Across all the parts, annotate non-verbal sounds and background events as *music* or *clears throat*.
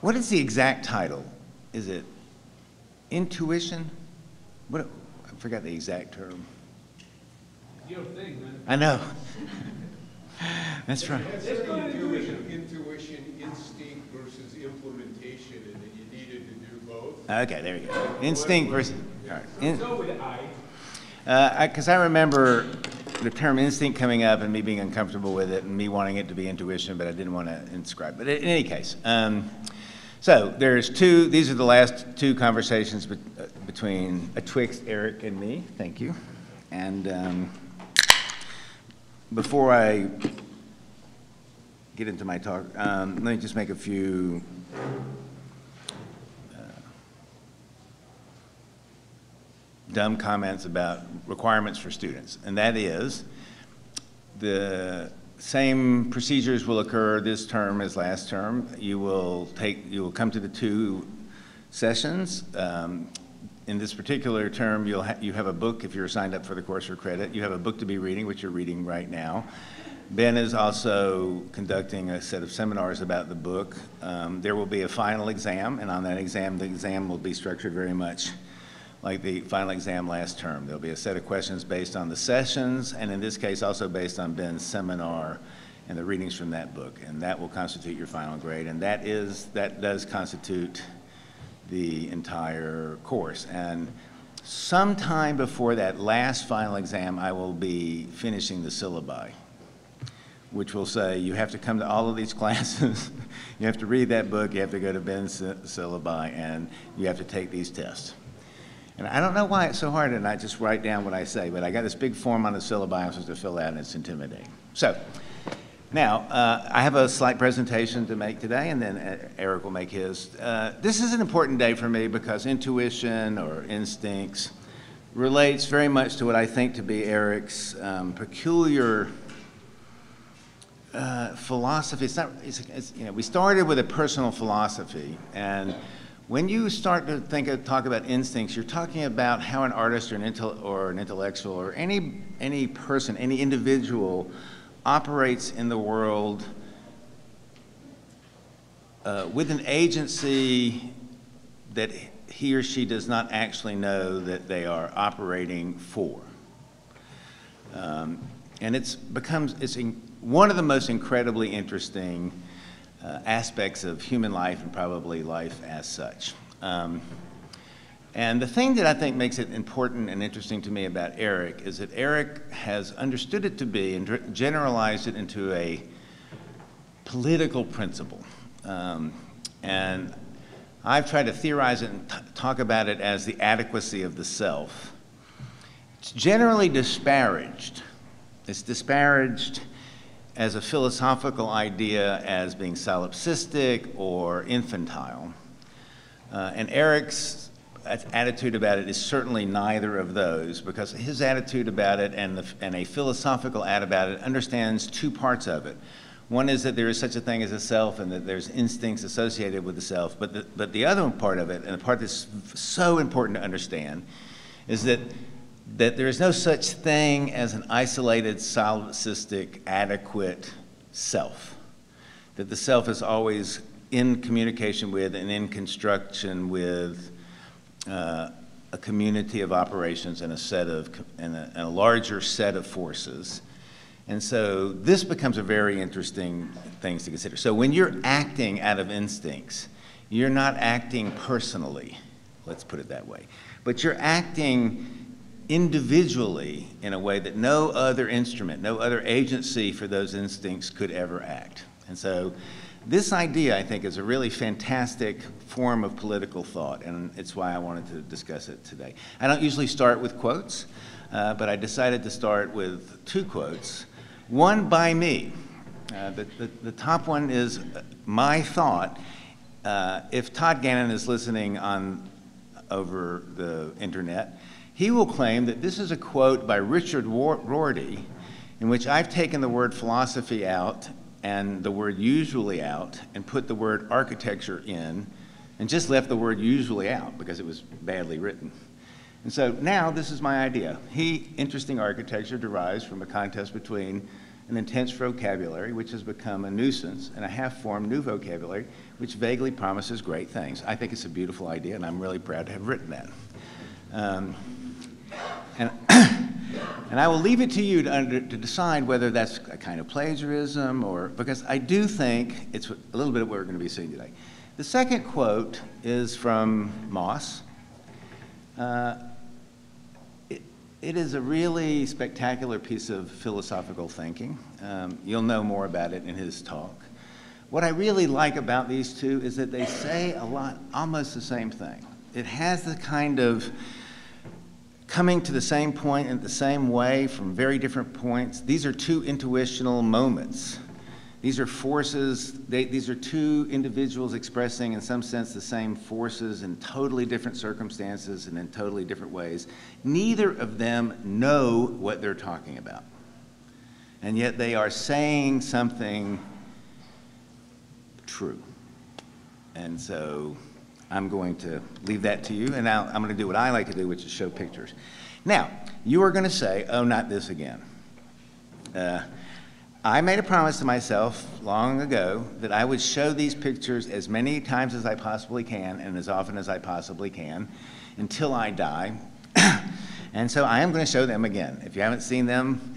What is the exact title? Is it intuition? What, I forgot the exact term. Your thing, man. I know. That's right. That's intuition, intuition, instinct versus implementation, and that you needed to do both. Okay, there you go. Instinct versus, all right. In- Go with I. Because I remember the term instinct coming up and me being uncomfortable with it and me wanting it to be intuition, but I didn't want to inscribe. But in any case, um, so there's two, these are the last two conversations bet- uh, between, betwixt Eric and me. Thank you. And um, before I get into my talk, um, let me just make a few dumb comments about requirements for students, and that is, the same procedures will occur this term as last term. You will take, you will come to the two sessions. Um, In this particular term, you'll, ha- you have a book if you're signed up for the course for credit. You have a book to be reading, which you're reading right now. Ben is also conducting a set of seminars about the book. Um, There will be a final exam, and on that exam, the exam will be structured very much like the final exam last term. There'll be a set of questions based on the sessions, and in this case, also based on Ben's seminar and the readings from that book. And that will constitute your final grade, and that is, that does constitute the entire course. And sometime before that last final exam, I will be finishing the syllabi, which will say, you have to come to all of these *laughs* classes, you have to read that book, you have to go to Ben's syllabi, and you have to take these tests. And I don't know why it's so hard, and I just write down what I say, but I got this big form on the syllabi I'm supposed to fill out, and it's intimidating. So, now, uh, I have a slight presentation to make today, and then uh, Eric will make his. Uh, This is an important day for me because intuition or instincts relates very much to what I think to be Eric's um, peculiar uh, philosophy. It's not, it's, it's, you know, we started with a personal philosophy, and when you start to think of, talk about instincts, you're talking about how an artist or an, intel, or an intellectual or any, any person, any individual operates in the world uh, with an agency that he or she does not actually know that they are operating for. Um, and it's becomes it's in, one of the most incredibly interesting uh, aspects of human life and probably life as such. Um, and the thing that I think makes it important and interesting to me about Eric is that Eric has understood it to be and generalized it into a political principle. Um, and I've tried to theorize it and talk about it as the adequacy of the self. It's generally disparaged. It's disparaged as a philosophical idea as being solipsistic or infantile. Uh, and Eric's attitude about it is certainly neither of those because his attitude about it and, the, and a philosophical ad about it understands two parts of it. One is that there is such a thing as a self and that there's instincts associated with the self. But the, but the other part of it, and the part that's so important to understand, is that, that there is no such thing as an isolated, solipsistic, adequate self. That the self is always in communication with and in construction with uh, a community of operations and a set of, and a, and a larger set of forces. And so this becomes a very interesting thing to consider. So when you're acting out of instincts, you're not acting personally, let's put it that way, but you're acting individually in a way that no other instrument, no other agency for those instincts could ever act. And so this idea, I think, is a really fantastic form of political thought, and it's why I wanted to discuss it today. I don't usually start with quotes, uh, but I decided to start with two quotes, one by me. Uh, the, the, the top one is uh, my thought. Uh, if Todd Gannon is listening on over the internet, he will claim that this is a quote by Richard Rorty, in which I've taken the word philosophy out and the word usually out and put the word architecture in and just left the word usually out because it was badly written. And so now this is my idea. He, interesting architecture derives from a contest between an intense vocabulary, which has become a nuisance, and a half-formed new vocabulary, which vaguely promises great things. I think it's a beautiful idea, and I'm really proud to have written that. Um, and, *coughs* and I will leave it to you to, under, to decide whether that's a kind of plagiarism or, because I do think it's a little bit of what we're going to be seeing today. The second quote is from Moss. Uh, it, is a really spectacular piece of philosophical thinking. Um, you'll know more about it in his talk. What I really like about these two is that they say a lot, almost the same thing. It has the kind of coming to the same point in the same way from very different points. These are two intuitional moments. These are forces, they, these are two individuals expressing, in some sense, the same forces in totally different circumstances and in totally different ways. Neither of them know what they're talking about. And yet they are saying something true. And so I'm going to leave that to you, and now I'm going to do what I like to do, which is show pictures. Now, you are going to say, oh, not this again. Uh, I made a promise to myself long ago that I would show these pictures as many times as I possibly can and as often as I possibly can until I die. *clears throat* and so I am going to show them again. If you haven't seen them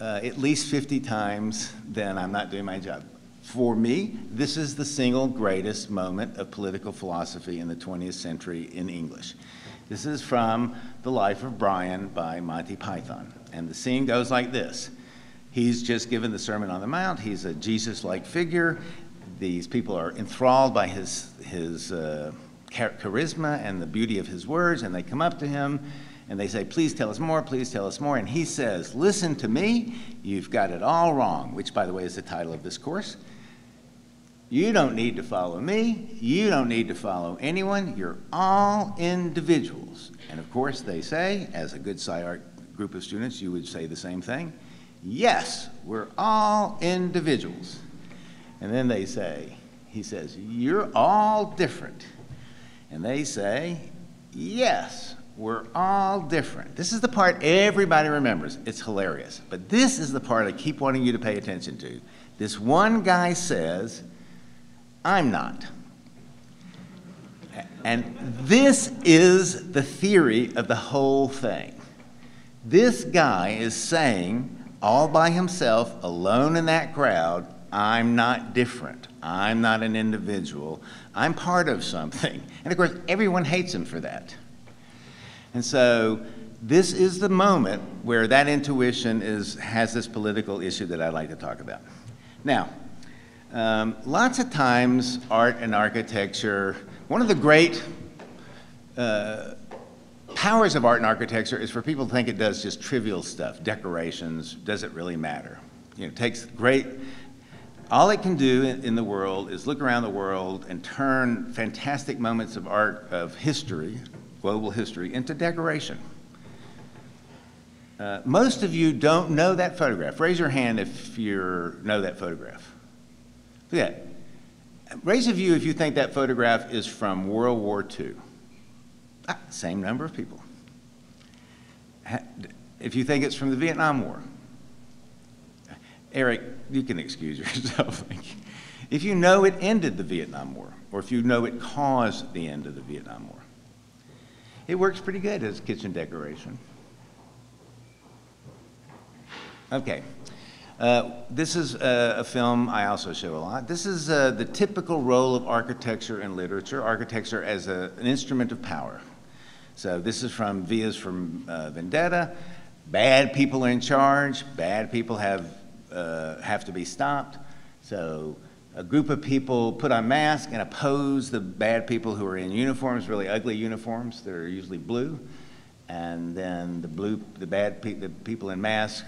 uh, at least 50 times, then I'm not doing my job. For me, this is the single greatest moment of political philosophy in the 20th century in English. This is from The Life of Brian by Monty Python. And the scene goes like this He's just given the Sermon on the Mount, he's a Jesus like figure. These people are enthralled by his, his uh, charisma and the beauty of his words, and they come up to him and they say, Please tell us more, please tell us more. And he says, Listen to me, you've got it all wrong, which, by the way, is the title of this course. You don't need to follow me. You don't need to follow anyone. You're all individuals. And of course, they say, as a good SCI-Arc group of students, you would say the same thing. Yes, we're all individuals. And then they say, he says, You're all different. And they say, Yes, we're all different. This is the part everybody remembers. It's hilarious. But this is the part I keep wanting you to pay attention to. This one guy says, I'm not. And this is the theory of the whole thing. This guy is saying, all by himself, alone in that crowd, I'm not different. I'm not an individual. I'm part of something. *laughs* And of course, everyone hates him for that. And so, this is the moment where that intuition is, has this political issue that I'd like to talk about. Now, um, lots of times, art and architecture, one of the great uh, powers of art and architecture is for people to think it does just trivial stuff, decorations, does it really matter? You know, it takes great, all it can do in, in the world is look around the world and turn fantastic moments of art, of history, global history, into decoration. Uh, most of you don't know that photograph. Raise your hand if you know that photograph. Yeah. Raise a view if you think that photograph is from World War II. Ah, same number of people. If you think it's from the Vietnam War. Eric, you can excuse *laughs* yourself. if you know it ended the Vietnam War, or if you know it caused the end of the Vietnam War, it works pretty good as kitchen decoration. Okay. Uh, this is a, a, film I also show a lot. This is uh, the typical role of architecture in literature, architecture as a, an instrument of power. So this is from V for uh, Vendetta. Bad people are in charge. Bad people have, uh, have to be stopped. So a group of people put on masks and oppose the bad people who are in uniforms, really ugly uniforms. They're usually blue. And then the blue, the bad pe the people in masks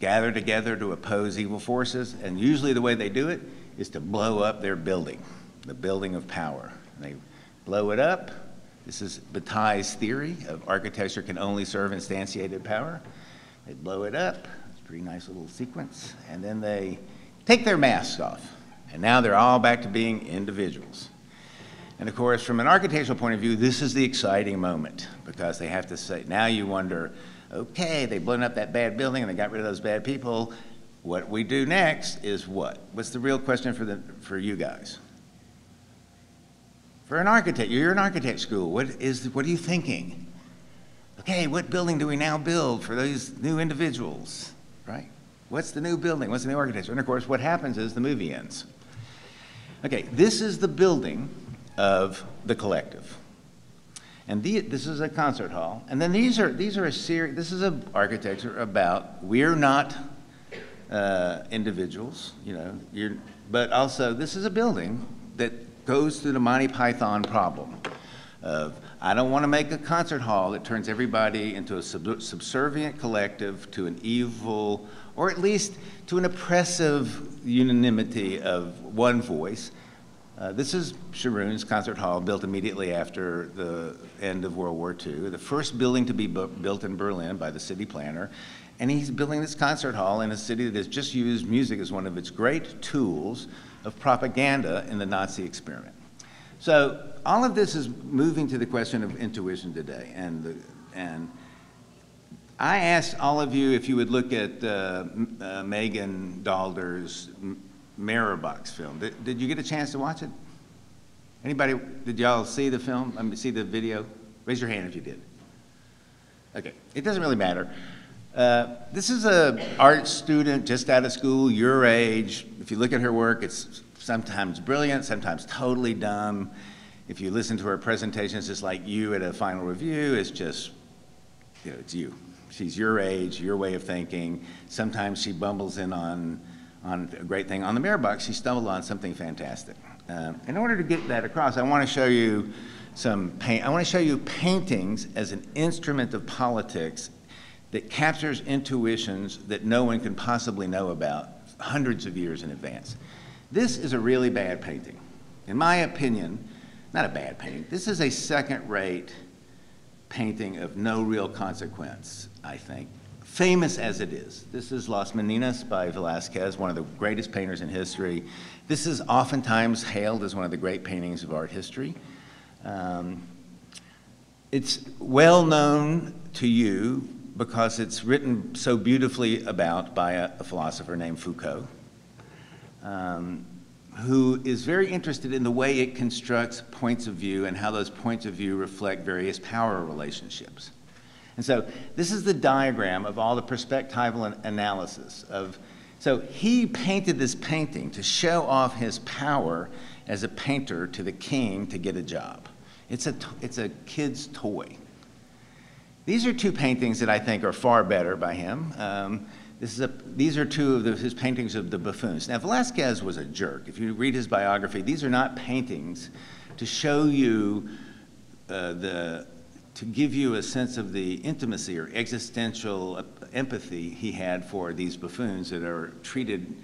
gather together to oppose evil forces, and usually the way they do it is to blow up their building, the building of power. And they blow it up. This is Bataille's theory of architecture can only serve instantiated power. They blow it up. It's a pretty nice little sequence. And then they take their masks off. And now they're all back to being individuals. And of course, from an architectural point of view, this is the exciting moment because they have to say, now you wonder, okay, they've blown up that bad building and they got rid of those bad people. what we do next is what? What's the real question for the, for you guys? For an architect, you're in architect school, what is, what are you thinking? Okay, what building do we now build for those new individuals, right? What's the new building? What's the new architecture? And of course, what happens is the movie ends. Okay, this is the building of the collective. And the, this is a concert hall. And then these are, these are a series, this is an architecture about, we're not uh, individuals, you know, but also this is a building that goes through the Monty Python problem of, I don't want to make a concert hall that turns everybody into a sub- subservient collective to an evil, or at least to an oppressive unanimity of one voice. Uh, this is Scharoun's concert hall, built immediately after the end of World War II, the first building to be bu- built in Berlin by the city planner. And he's building this concert hall in a city that has just used music as one of its great tools of propaganda in the Nazi experiment. So all of this is moving to the question of intuition today. And, the, and I asked all of you if you would look at uh, uh, Megan Daalder's Mirror Box film. Did, did you get a chance to watch it? Anybody, did y'all see the film? I mean, see the video? Raise your hand if you did. Okay, it doesn't really matter. Uh, this is a art student just out of school, your age. If you look at her work, it's sometimes brilliant, sometimes totally dumb. If you listen to her presentations, it's like you at a final review. It's just, you know, it's you. She's your age, your way of thinking. Sometimes she bumbles in on, on a great thing. On the mirror box, she stumbled on something fantastic. Uh, in order to get that across, I want to show you some paint. I want to show you paintings as an instrument of politics that captures intuitions that no one can possibly know about hundreds of years in advance. This is a really bad painting. In my opinion, not a bad painting, this is a second rate painting of no real consequence, I think. Famous as it is. This is Las Meninas by Velázquez, one of the greatest painters in history. This is oftentimes hailed as one of the great paintings of art history. Um, it's well known to you because it's written so beautifully about by a, a philosopher named Foucault, um, who is very interested in the way it constructs points of view and how those points of view reflect various power relationships. And so this is the diagram of all the perspectival analysis of. So he painted this painting to show off his power as a painter to the king to get a job. It's a, it's a kid's toy. These are two paintings that I think are far better by him. Um, this is a, these are two of the, his paintings of the buffoons. Now, Velázquez was a jerk. If you read his biography, these are not paintings to show you uh, the, to give you a sense of the intimacy or existential empathy he had for these buffoons that are treated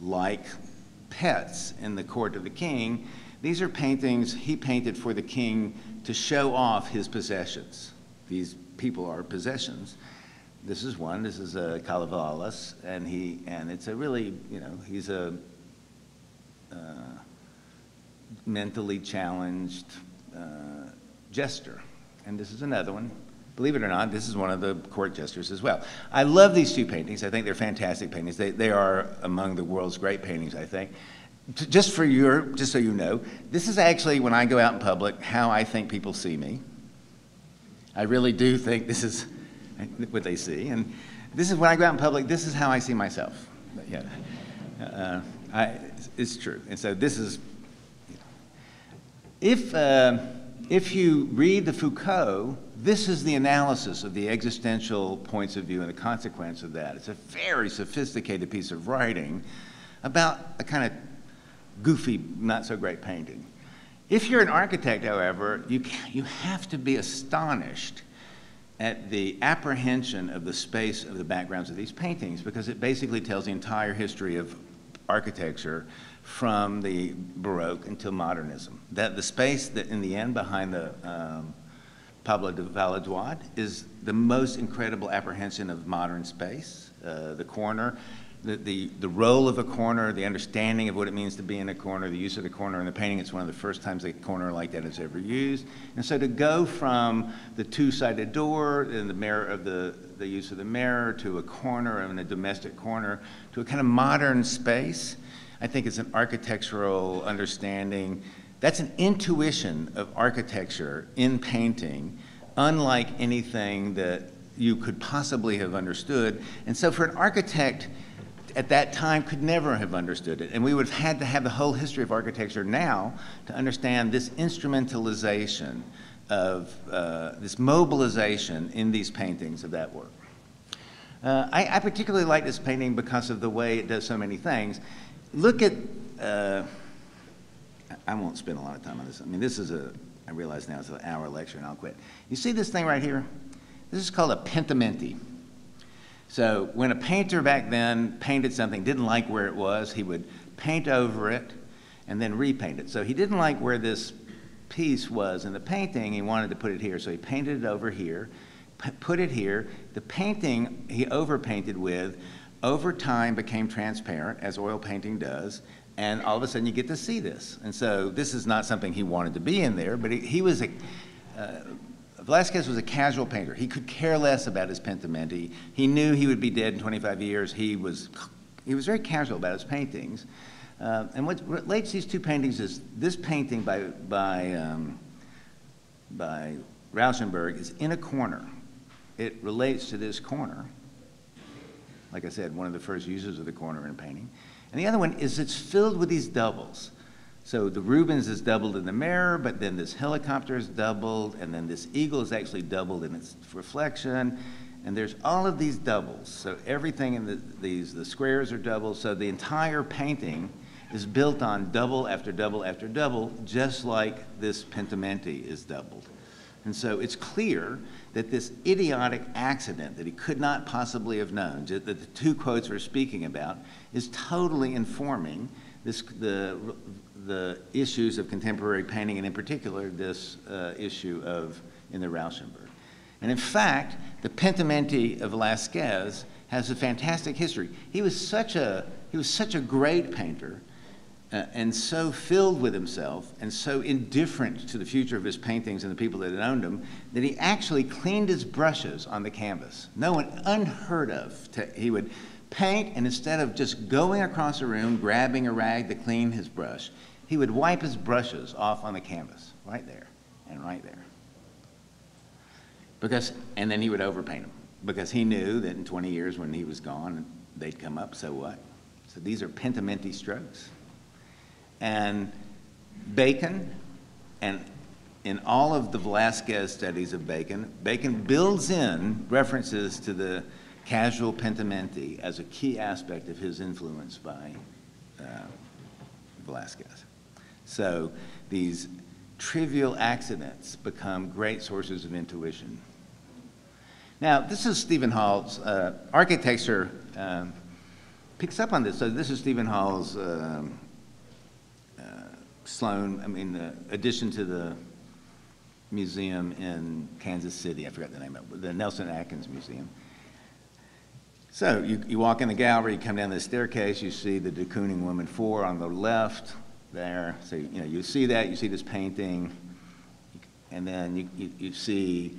like pets in the court of the king. These are paintings he painted for the king to show off his possessions. These people are possessions. This is one. This is a Calabacillas, and he and it's a really you know he's a uh, mentally challenged uh, jester, and this is another one. Believe it or not, this is one of the court jesters as well. I love these two paintings. I think they're fantastic paintings. They, they are among the world's great paintings, I think. Just for your, just so you know, this is actually when I go out in public how I think people see me. I really do think this is *laughs* what they see, and this is when I go out in public. This is how I see myself. But, yeah, uh, I, it's true. And so this is if, uh, if you read the Foucault, this is the analysis of the existential points of view and the consequence of that. It's a very sophisticated piece of writing about a kind of goofy, not so great painting. If you're an architect, however, you, you have to be astonished at the apprehension of the space of the backgrounds of these paintings because it basically tells the entire history of architecture from the Baroque until modernism. That the space that in the end behind the um, Pablo de Valladolid is the most incredible apprehension of modern space. Uh, the corner, the, the, the role of a corner, the understanding of what it means to be in a corner, the use of the corner in the painting. It's one of the first times a corner like that is ever used. And so to go from the two-sided door and the mirror of the, the use of the mirror to a corner and a domestic corner to a kind of modern space, I think it's an architectural understanding. That's an intuition of architecture in painting, unlike anything that you could possibly have understood. And so for an architect at that time could never have understood it. And we would have had to have the whole history of architecture now to understand this instrumentalization of uh, this mobilization in these paintings of that work. Uh, I, I particularly like this painting because of the way it does so many things. Look at, uh, I- won't spend a lot of time on this. I mean, this is a, I realize now it's an hour lecture and I'll quit. You see this thing right here? This is called a pentimenti. So when a painter back then painted something, didn't like where it was, he would paint over it and then repaint it. So he didn't like where this piece was in the painting, he wanted to put it here. So he painted it over here, put it here. The painting he overpainted with, over time became transparent, as oil painting does, and all of a sudden you get to see this. And so this is not something he wanted to be in there, but he, he was a, uh, Velazquez was a casual painter. He could care less about his pentimenti. He knew he would be dead in 25 years. He was, he was very casual about his paintings. Uh, and what relates these two paintings is this painting by, by, um, by Rauschenberg is in a corner. It relates to this corner. Like I said, one of the first uses of the corner in a painting. And the other one is it's filled with these doubles. So the Rubens is doubled in the mirror, but then this helicopter is doubled, and then this eagle is actually doubled in its reflection. And there's all of these doubles. So everything in the, these, the squares are doubled. So the entire painting is built on double after double after double, just like this pentimenti is doubled. And so it's clear that this idiotic accident that he could not possibly have known, that the two quotes we're speaking about, is totally informing this, the, the issues of contemporary painting, and in particular, this uh, issue of in the Rauschenberg. And in fact, the Pentimenti of Velazquez has a fantastic history. He was such a, he was such a great painter uh, and so filled with himself and so indifferent to the future of his paintings and the people that had owned them that he actually cleaned his brushes on the canvas. No one unheard of. To, he would paint, and instead of just going across a room, grabbing a rag to clean his brush, he would wipe his brushes off on the canvas, right there and right there. Because, and then he would overpaint them, because he knew that in 20 years when he was gone, they'd come up, so what? So these are pentimenti strokes. And Bacon, and in all of the Velazquez studies of Bacon, Bacon builds in references to the casual pentimenti as a key aspect of his influence by uh, Velazquez. So these trivial accidents become great sources of intuition. Now, this is Steven Holl's uh, architecture um, picks up on this. So this is Steven Holl's um, uh, Sloan, I mean, the addition to the museum in Kansas City. I forgot the name of it, the Nelson Atkins Museum. So you, you walk in the gallery, you come down the staircase, you see the de Kooning Woman 4 on the left there. So, you know, you see that, you see this painting, and then you, you, you see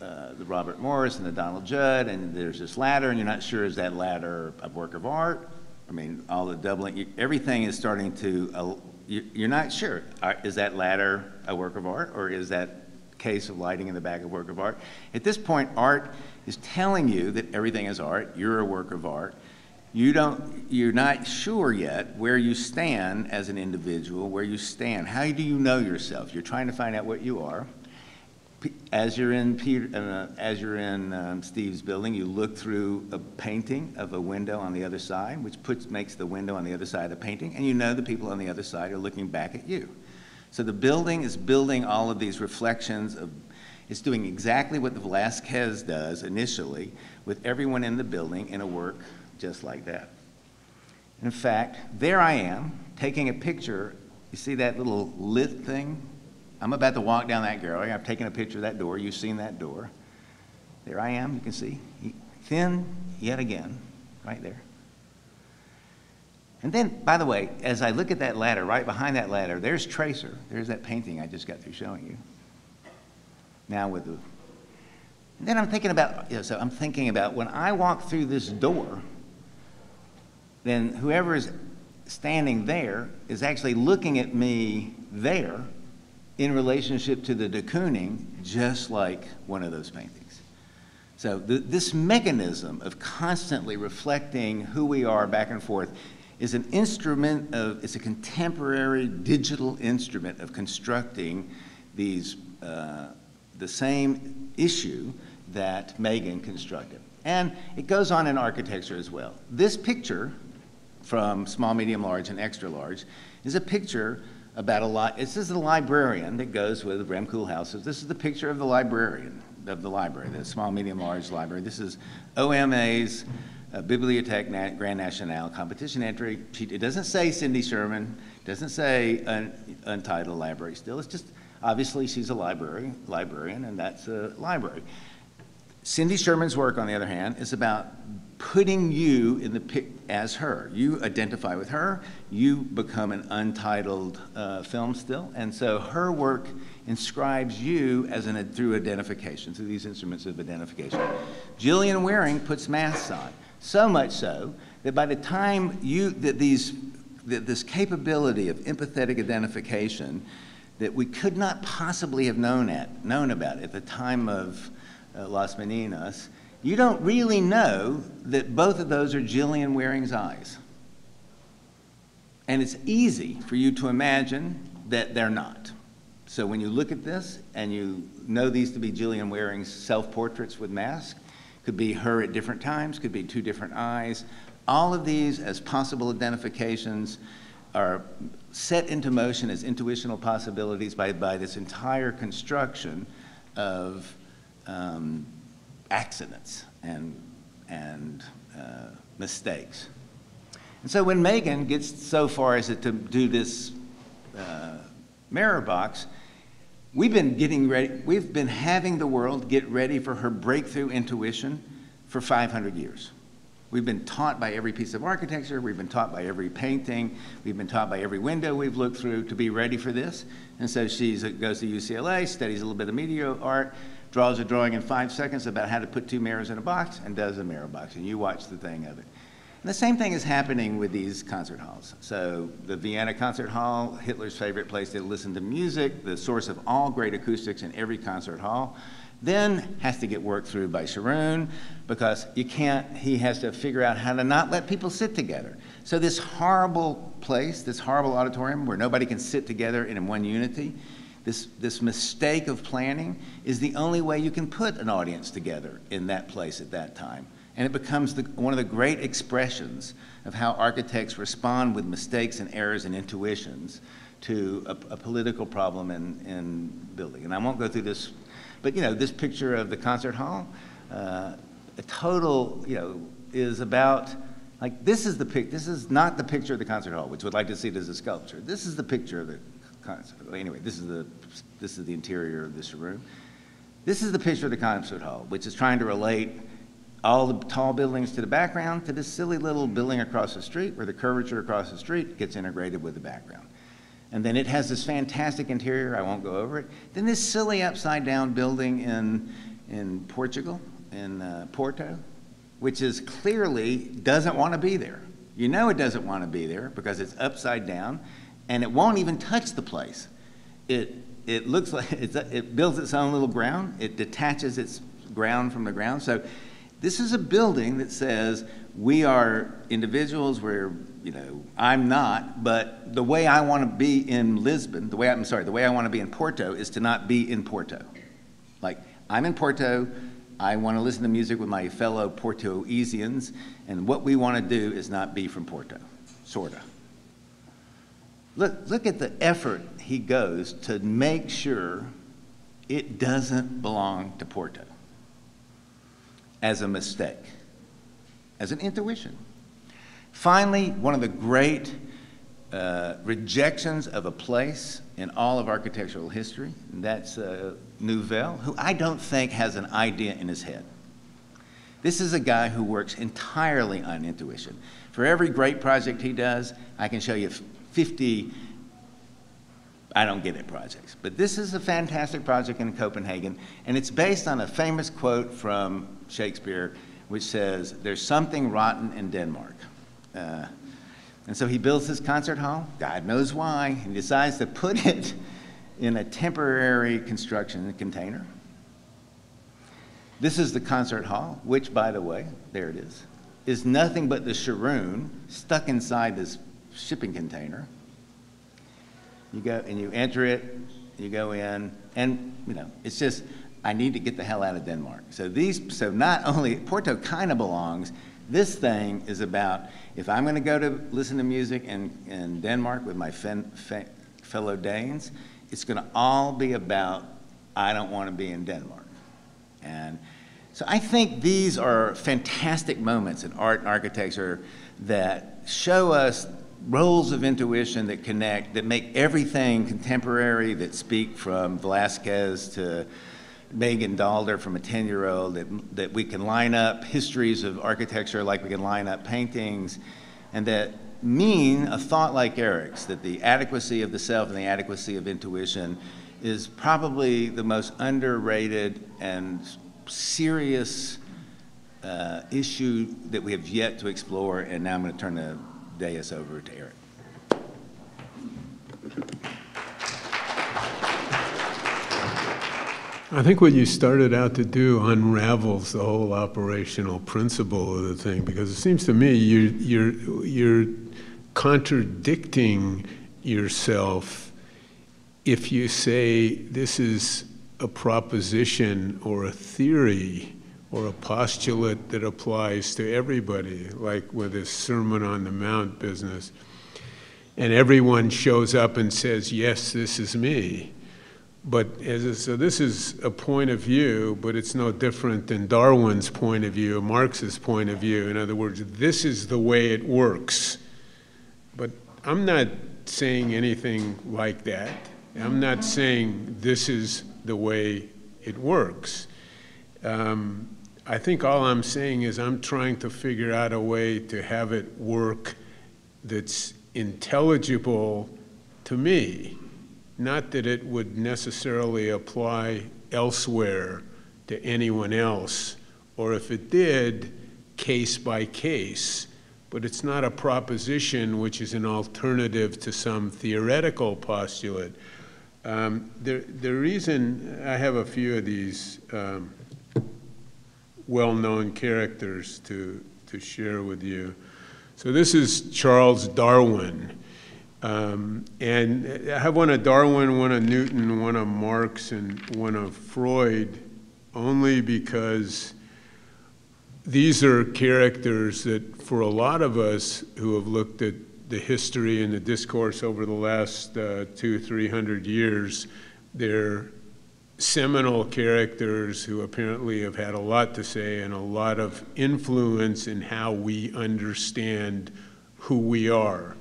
uh, the Robert Morris and the Donald Judd, and there's this ladder, and you're not sure is that ladder a work of art? I mean, all the doubling, everything is starting to, uh, you're not sure. Is that ladder a work of art, or is that case of lighting in the back a work of art? At this point, art is telling you that everything is art. You're a work of art. You don't, you're not sure yet where you stand as an individual, where you stand. How do you know yourself? You're trying to find out what you are. As you're in Peter, uh, as you're in um, Steve's building, you look through a painting of a window on the other side, which puts, makes the window on the other side of the painting, and you know the people on the other side are looking back at you. So the building is building all of these reflections of, it's doing exactly what the Velazquez does initially with everyone in the building in a work just like that. In fact, there I am taking a picture. You see that little lit thing? I'm about to walk down that gallery. I've taken a picture of that door. You've seen that door. There I am, you can see. Thin yet again, right there. And then, by the way, as I look at that ladder, right behind that ladder, there's Tracer. There's that painting I just got through showing you. Now with the, then I'm thinking about, you know, so I'm thinking about when I walk through this door, then whoever is standing there is actually looking at me there in relationship to the de Kooning, just like one of those paintings. So th this mechanism of constantly reflecting who we are back and forth is an instrument of, it's a contemporary digital instrument of constructing these, uh, the same issue that Megan constructed. And it goes on in architecture as well. This picture from small, medium, large, and extra large is a picture about a lot. This is the librarian that goes with Rem Koolhaas. This is the picture of the librarian of the library, the small, medium, large library. This is OMA's uh, Bibliothèque Na- Grand Nationale competition entry. She, it doesn't say Cindy Sherman, doesn't say un, Untitled Library still. It's just, obviously, she's a library, librarian, and that's a library. Cindy Sherman's work, on the other hand, is about putting you in the pic as her. You identify with her, you become an untitled uh, film still, and so her work inscribes you as an through identification, through these instruments of identification. Gillian Wearing puts masks on, so much so that by the time you that these that this capability of empathetic identification that we could not possibly have known at known about at the time of uh, Las Meninas you don't really know that both of those are Gillian Wearing's eyes. And it's easy for you to imagine that they're not. So when you look at this and you know these to be Gillian Wearing's self-portraits with masks, could be her at different times, could be two different eyes. All of these as possible identifications are set into motion as intuitional possibilities by, by this entire construction of um, accidents and, and uh, mistakes. And so when Megan gets so far as to do this uh, mirror box, we've been getting ready, we've been having the world get ready for her breakthrough intuition for 500 years. We've been taught by every piece of architecture, we've been taught by every painting, we've been taught by every window we've looked through to be ready for this. And so she goes to UCLA, studies a little bit of media art, draws a drawing in five seconds about how to put two mirrors in a box and does a mirror box, and you watch the thing of it. And the same thing is happening with these concert halls. So the Vienna Concert Hall, Hitler's favorite place to listen to music, the source of all great acoustics in every concert hall, then has to get worked through by Scharoun because you can't, he has to figure out how to not let people sit together. So this horrible place, this horrible auditorium where nobody can sit together in one unity, this, this mistake of planning is the only way you can put an audience together in that place at that time. And it becomes the, one of the great expressions of how architects respond with mistakes and errors and intuitions to a, a political problem in, in building. And I won't go through this, but you know, this picture of the concert hall, uh, a total, you know, is about like this is the pic. This is not the picture of the concert hall, which would like to see it as a sculpture. This is the picture of the. Anyway, this is the this is the interior of this room. This is the picture of the concert hall, which is trying to relate all the tall buildings to the background to this silly little building across the street where the curvature across the street gets integrated with the background. And then it has this fantastic interior, I won't go over it. Then this silly upside down building in, in Portugal, in uh, Porto, which is clearly doesn't want to be there. You know it doesn't want to be there because it's upside down and it won't even touch the place. It, it looks like *laughs* it builds its own little ground. It detaches its ground from the ground. So this is a building that says we are individuals. We're, you know, I'm not, but the way I want to be in Lisbon, the way I'm sorry, the way I want to be in Porto is to not be in Porto. Like I'm in Porto. I want to listen to music with my fellow Portoesians, and what we want to do is not be from Porto, sorta. Look, look at the effort he goes to make sure it doesn't belong to Porto as a mistake, as an intuition. Finally, one of the great uh, rejections of a place in all of architectural history, and that's uh, Nouvel, who I don't think has an idea in his head. This is a guy who works entirely on intuition. For every great project he does, I can show you 50 I don't get it projects. But this is a fantastic project in Copenhagen, and it's based on a famous quote from Shakespeare, which says, There's something rotten in Denmark. Uh, and so he builds this concert hall, God knows why, and decides to put *laughs* it in a temporary construction container. This is the concert hall, which, by the way, there it is, is nothing but the Scharoun stuck inside this shipping container. You go and you enter it, you go in, and you know, it's just, I need to get the hell out of Denmark. So these, so not only, Porto kind of belongs, this thing is about, if I'm gonna go to listen to music in, in Denmark with my fen, fe, fellow Danes, it's gonna all be about, I don't wanna be in Denmark. And so I think these are fantastic moments in art and architecture that show us roles of intuition that connect, that make everything contemporary, that speak from Velázquez to Megan Daalder from a 10-year-old, that, that we can line up histories of architecture like we can line up paintings, and that mean a thought like Eric's, that the adequacy of the self and the adequacy of intuition is probably the most underrated and serious uh, issue that we have yet to explore, and now I'm going to turn the dais over to Eric. I think what you started out to do unravels the whole operational principle of the thing because it seems to me you're, you're, you're contradicting yourself if you say this is a proposition or a theory or a postulate that applies to everybody, like with this Sermon on the Mount business, and everyone shows up and says, Yes, this is me. But as a, so this is a point of view, but it's no different than Darwin's point of view, Marx's point of view. In other words, this is the way it works. But I'm not saying anything like that. I'm not saying this is the way it works. Um, I think all I'm saying is I'm trying to figure out a way to have it work that's intelligible to me. Not that it would necessarily apply elsewhere to anyone else, or if it did, case by case. But it's not a proposition which is an alternative to some theoretical postulate. Um, the, the reason I have a few of these um, well-known characters to, to share with you. So this is Charles Darwin. Um, and I have one of Darwin, one of Newton, one of Marx, and one of Freud, only because these are characters that, for a lot of us who have looked at the history and the discourse over the last uh, two, three hundred years, they're seminal characters who apparently have had a lot to say and a lot of influence in how we understand who we are.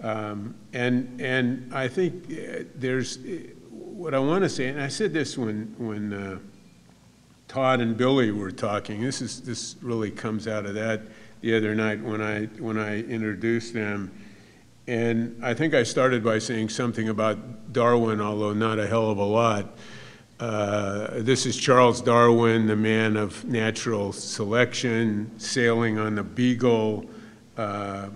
Um, and, and I think uh, there's what I want to say, and I said this when, when uh, Todd and Billy were talking. This, is, this really comes out of that the other night when I, when I introduced them. And I think I started by saying something about Darwin, although not a hell of a lot. Uh, this is Charles Darwin, the man of natural selection, sailing on the Beagle, uh,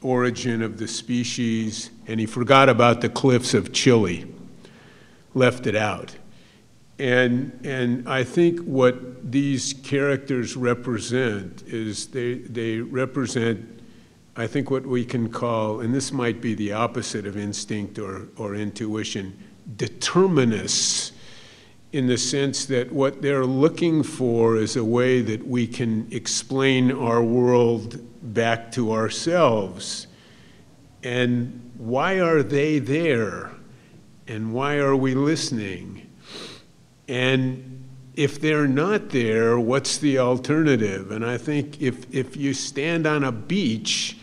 origin of the species, and he forgot about the cliffs of Chile, left it out. And, and I think what these characters represent is they, they represent, I think, what we can call, and this might be the opposite of instinct or, or intuition, determinists in the sense that what they're looking for is a way that we can explain our world back to ourselves. And why are they there? And why are we listening? And if they're not there, what's the alternative? And I think if, if you stand on a beach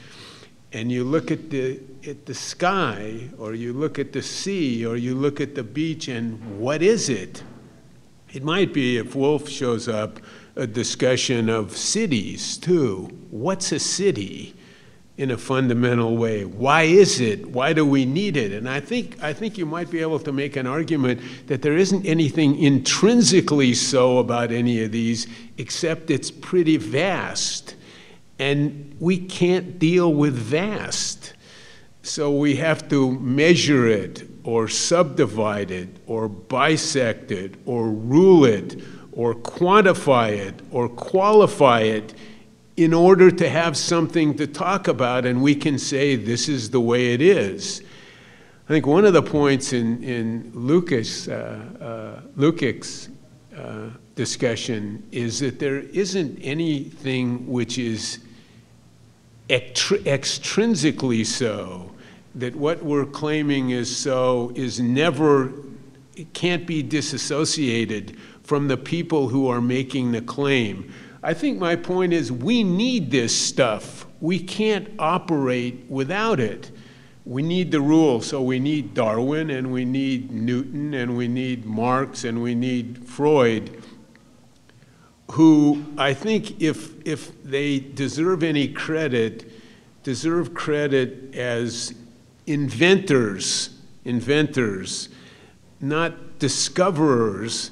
and you look at the, at the sky, or you look at the sea, or you look at the beach, and what is it? It might be if Wolf shows up, a discussion of cities, too. What's a city? in a fundamental way. Why is it? Why do we need it? And I think, I think you might be able to make an argument that there isn't anything intrinsically so about any of these, except it's pretty vast. And we can't deal with vast. So we have to measure it, or subdivide it, or bisect it, or rule it, or quantify it, or qualify it in order to have something to talk about, and we can say this is the way it is. I think one of the points in, in Lucas, uh, uh, Lukic's uh, discussion is that there isn't anything which is extr- extrinsically so, that what we're claiming is so is never, it can't be disassociated from the people who are making the claim. I think my point is we need this stuff. We can't operate without it. We need the rules. So we need Darwin and we need Newton and we need Marx and we need Freud, who I think, if, if they deserve any credit, deserve credit as inventors, inventors, not discoverers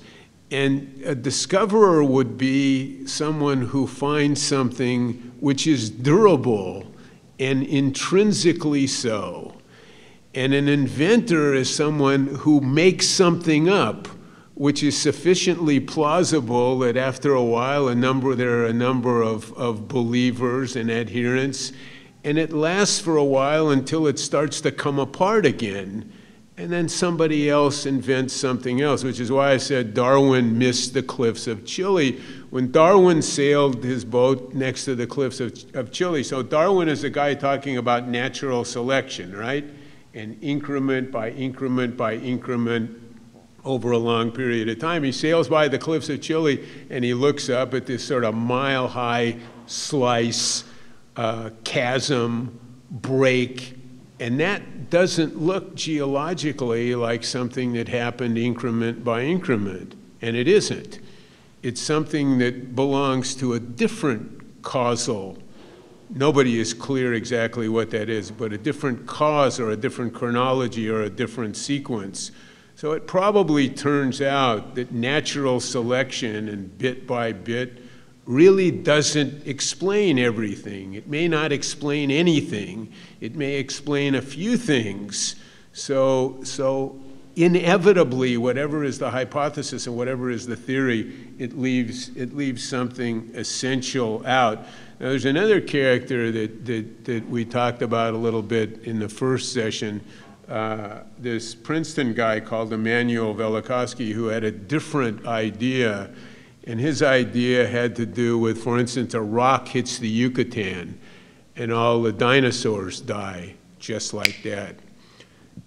and a discoverer would be someone who finds something which is durable and intrinsically so. And an inventor is someone who makes something up which is sufficiently plausible that after a while a number there are a number of, of believers and adherents and it lasts for a while until it starts to come apart again and then somebody else invents something else, which is why I said Darwin missed the cliffs of Chile. When Darwin sailed his boat next to the cliffs of, of Chile, so Darwin is a guy talking about natural selection, right? And increment by increment by increment over a long period of time. He sails by the cliffs of Chile and he looks up at this sort of mile high slice, uh, chasm, break, and that doesn't look geologically like something that happened increment by increment, and it isn't. It's something that belongs to a different causal. Nobody is clear exactly what that is, but a different cause or a different chronology or a different sequence. So it probably turns out that natural selection and bit by bit really doesn't explain everything. It may not explain anything. It may explain a few things. So, so inevitably, whatever is the hypothesis and whatever is the theory, it leaves, it leaves something essential out. Now, there's another character that, that, that we talked about a little bit in the first session. Uh, this Princeton guy called Immanuel Velikovsky, who had a different idea and his idea had to do with, for instance, a rock hits the Yucatan and all the dinosaurs die just like that.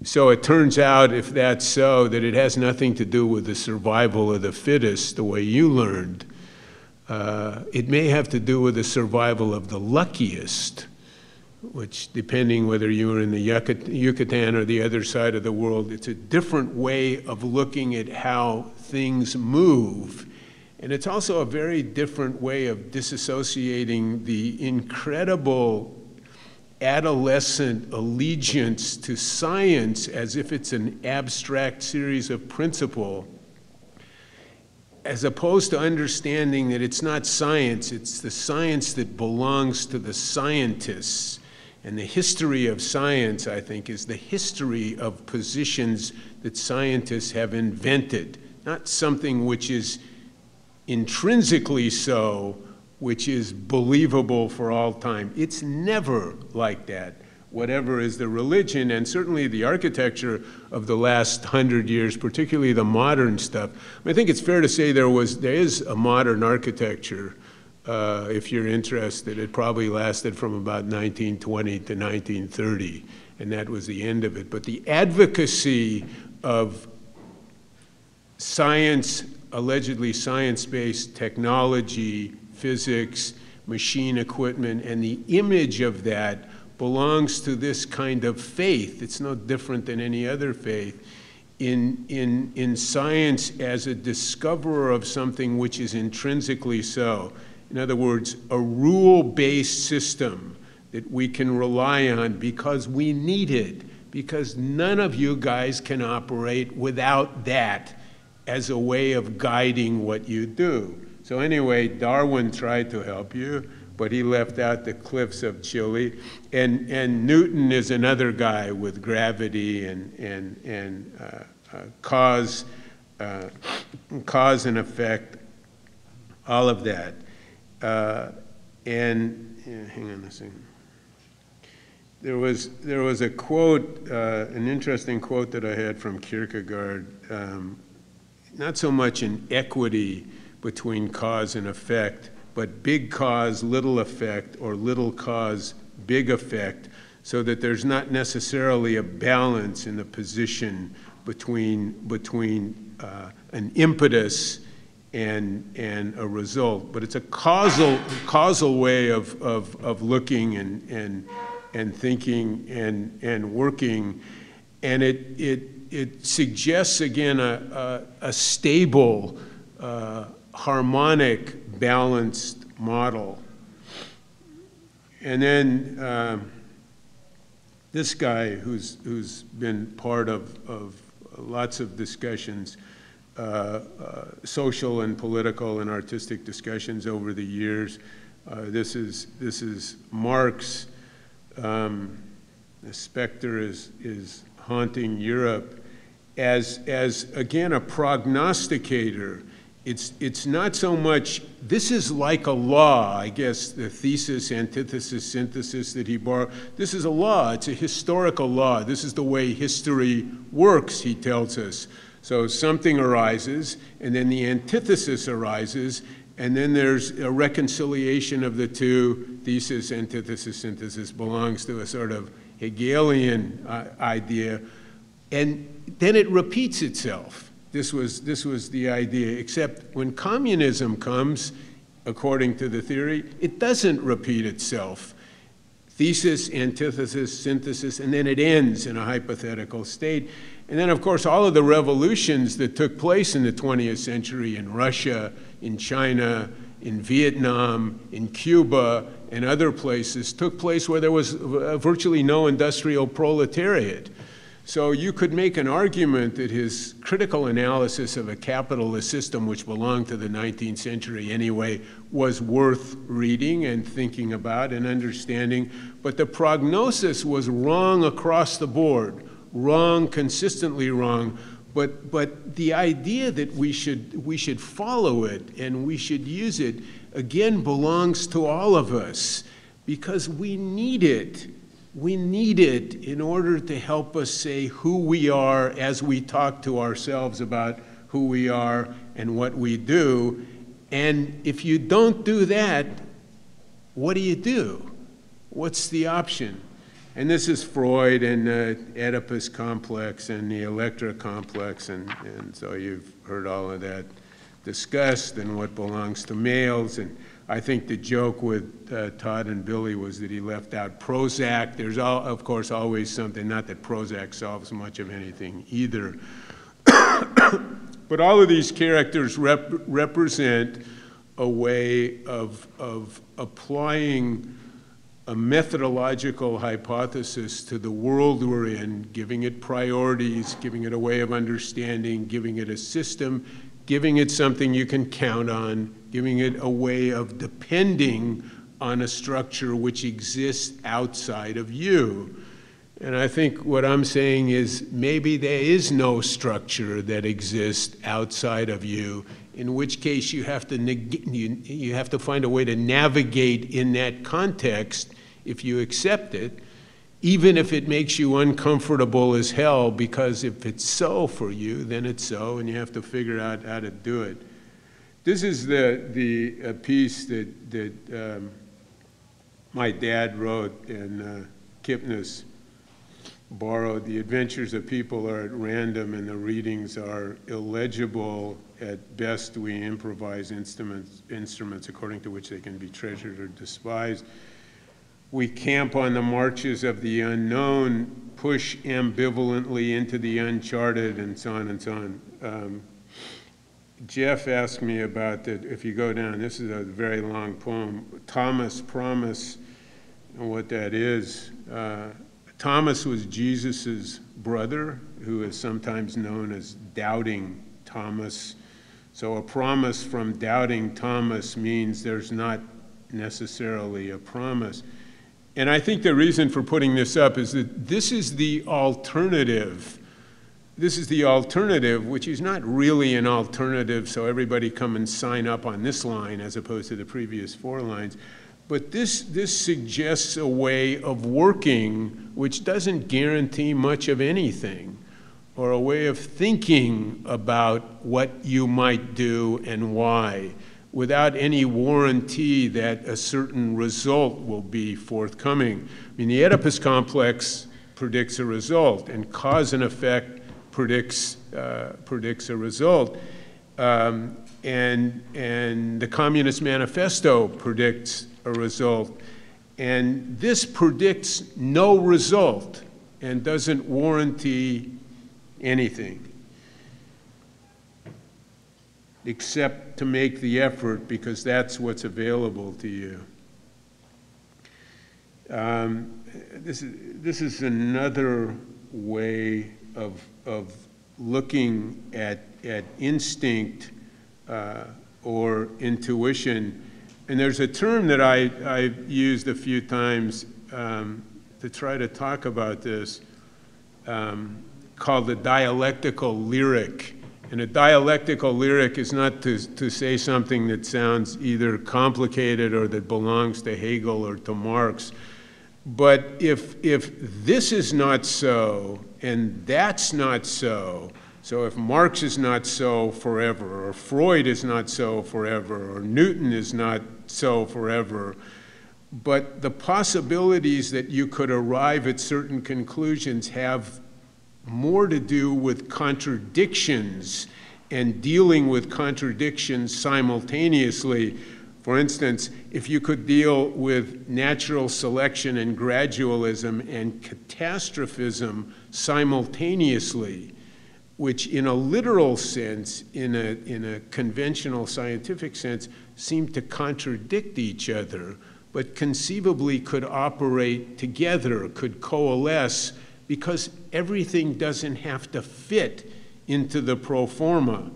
So it turns out, if that's so, that it has nothing to do with the survival of the fittest, the way you learned. Uh, it may have to do with the survival of the luckiest, which, depending whether you are in the Yucatan or the other side of the world, it's a different way of looking at how things move and it's also a very different way of disassociating the incredible adolescent allegiance to science as if it's an abstract series of principle, as opposed to understanding that it's not science, it's the science that belongs to the scientists. And the history of science, I think, is the history of positions that scientists have invented, not something which is intrinsically so, which is believable for all time. It's never like that, whatever is the religion, and certainly the architecture of the last hundred years, particularly the modern stuff. I think it's fair to say there was there is a modern architecture. Uh, if you're interested, it probably lasted from about 1920 to 1930, and that was the end of it. But the advocacy of science allegedly science-based technology, physics, machine equipment, and the image of that belongs to this kind of faith. It's no different than any other faith. in, in, in science as a discoverer of something which is intrinsically so. In other words, a rule-based system that we can rely on because we need it, because none of you guys can operate without that as a way of guiding what you do. So anyway, Darwin tried to help you, but he left out the cliffs of Chile. And, and Newton is another guy with gravity and, and, and uh, uh, cause, uh, cause and effect, all of that. Uh, and yeah, hang on a second. There was, there was a quote, uh, an interesting quote that I had from Kierkegaard, um, not so much an equity between cause and effect, but big cause, little effect, or little cause, big effect, so that there's not necessarily a balance in the position between, between uh, an impetus and, and a result. But it's a causal, causal way of, of, of looking and, and, and thinking and, and working. And it, it, it suggests, again, a, a, a stable, uh, harmonic, balanced model. And then um, this guy, who's, who's been part of, of lots of discussions, uh, uh, social and political and artistic discussions over the years. Uh, this is this is Marx. Um, the specter is is haunting Europe as as again a prognosticator. It's it's not so much. This is like a law, I guess. The thesis, antithesis, synthesis that he borrowed. This is a law. It's a historical law. This is the way history works. He tells us. So something arises, and then the antithesis arises, and then there's a reconciliation of the two. Thesis, antithesis, synthesis belongs to a sort of Hegelian uh, idea. And then it repeats itself. This was, this was the idea, except when communism comes, according to the theory, it doesn't repeat itself. Thesis, antithesis, synthesis, and then it ends in a hypothetical state. And then, of course, all of the revolutions that took place in the 20th century in Russia, in China, in Vietnam, in Cuba, and other places took place where there was uh, virtually no industrial proletariat. So you could make an argument that his critical analysis of a capitalist system, which belonged to the 19th century anyway, was worth reading and thinking about and understanding. But the prognosis was wrong across the board wrong, consistently wrong, but, but the idea that we should, we should follow it and we should use it, again, belongs to all of us because we need it. We need it in order to help us say who we are as we talk to ourselves about who we are and what we do. And if you don't do that, what do you do? What's the option? And this is Freud and the Oedipus complex and the Electra complex, and, and so you've heard all of that discussed and what belongs to males. And I think the joke with uh, Todd and Billy was that he left out Prozac. There's, all, of course, always something, not that Prozac solves much of anything either. *coughs* but all of these characters rep represent a way of, of applying a methodological hypothesis to the world we're in, giving it priorities, giving it a way of understanding, giving it a system, giving it something you can count on, giving it a way of depending on a structure which exists outside of you. And I think what I'm saying is maybe there is no structure that exists outside of you, in which case you have to, you, you have to find a way to navigate in that context if you accept it, even if it makes you uncomfortable as hell, because if it's so for you, then it's so, and you have to figure out how to do it. This is the, the uh, piece that, that um, my dad wrote, and uh, Kipnis borrowed. The adventures of people are at random, and the readings are illegible. At best, we improvise instruments, instruments according to which they can be treasured or despised. We camp on the marches of the unknown, push ambivalently into the uncharted and so on and so on. Um, Jeff asked me about that, if you go down, this is a very long poem, Thomas Promise, and what that is. Uh, Thomas was Jesus's brother, who is sometimes known as Doubting Thomas. So a promise from Doubting Thomas means there's not necessarily a promise. And I think the reason for putting this up is that this is the alternative. This is the alternative, which is not really an alternative, so everybody come and sign up on this line as opposed to the previous four lines. But this, this suggests a way of working which doesn't guarantee much of anything, or a way of thinking about what you might do and why without any warranty that a certain result will be forthcoming. I mean, the Oedipus complex predicts a result, and cause and effect predicts, uh, predicts a result. Um, and, and the Communist Manifesto predicts a result. And this predicts no result and doesn't warranty anything except to make the effort because that's what's available to you. Um, this, is, this is another way of, of looking at, at instinct uh, or intuition. And there's a term that I, I've used a few times um, to try to talk about this um, called the dialectical lyric. And a dialectical lyric is not to, to say something that sounds either complicated or that belongs to Hegel or to Marx. But if, if this is not so and that's not so, so if Marx is not so forever, or Freud is not so forever, or Newton is not so forever, but the possibilities that you could arrive at certain conclusions have more to do with contradictions and dealing with contradictions simultaneously. For instance, if you could deal with natural selection and gradualism and catastrophism simultaneously, which in a literal sense, in a, in a conventional scientific sense, seem to contradict each other, but conceivably could operate together, could coalesce because everything doesn't have to fit into the pro forma.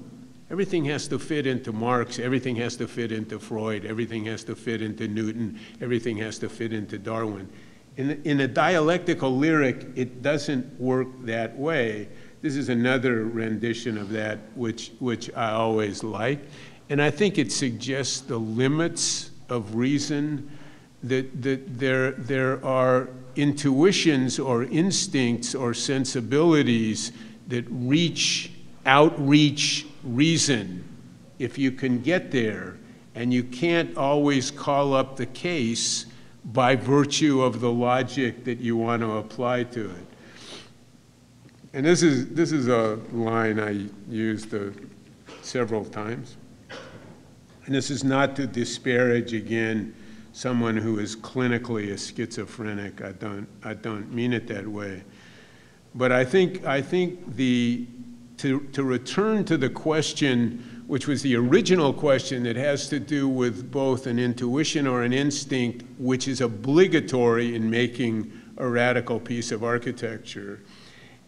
Everything has to fit into Marx, everything has to fit into Freud, everything has to fit into Newton, everything has to fit into Darwin. In, in a dialectical lyric, it doesn't work that way. This is another rendition of that, which, which I always like. And I think it suggests the limits of reason, that, that there, there are intuitions or instincts or sensibilities that reach, outreach reason if you can get there. And you can't always call up the case by virtue of the logic that you want to apply to it. And this is, this is a line I used uh, several times. And this is not to disparage again someone who is clinically a schizophrenic. I don't, I don't mean it that way. But I think, I think the, to, to return to the question, which was the original question that has to do with both an intuition or an instinct, which is obligatory in making a radical piece of architecture,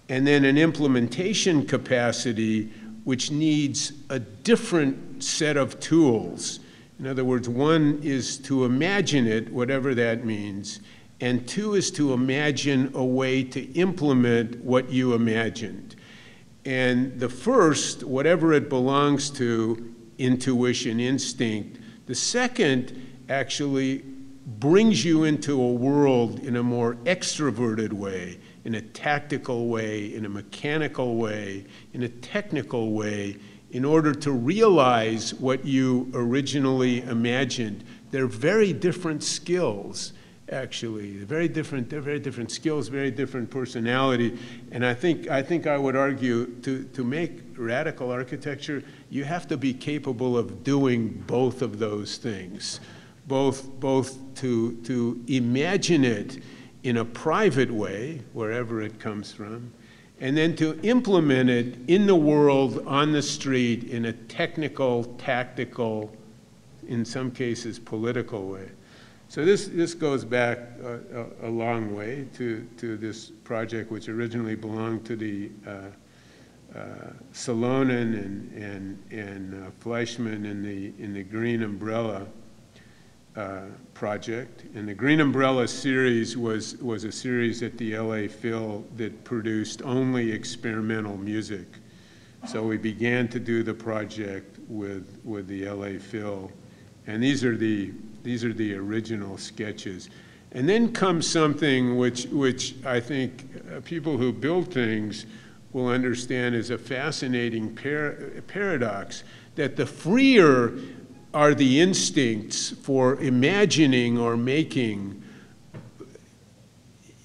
and then an implementation capacity which needs a different set of tools in other words, one is to imagine it, whatever that means, and two is to imagine a way to implement what you imagined. And the first, whatever it belongs to, intuition, instinct, the second actually brings you into a world in a more extroverted way, in a tactical way, in a mechanical way, in a technical way, in order to realize what you originally imagined. They're very different skills, actually. Very different, very different skills, very different personality. And I think, I think I would argue to, to make radical architecture, you have to be capable of doing both of those things. Both, both to, to imagine it in a private way, wherever it comes from, and then to implement it in the world, on the street, in a technical, tactical, in some cases, political way. So this, this goes back a, a, a long way to, to this project, which originally belonged to the uh, uh, Salonen and, and, and uh, Fleischmann in the, in the Green Umbrella uh, project. And the Green Umbrella series was, was a series at the LA Phil that produced only experimental music. So we began to do the project with, with the LA Phil. And these are the, these are the original sketches. And then comes something which, which I think uh, people who build things will understand is a fascinating par paradox that the freer are the instincts for imagining or making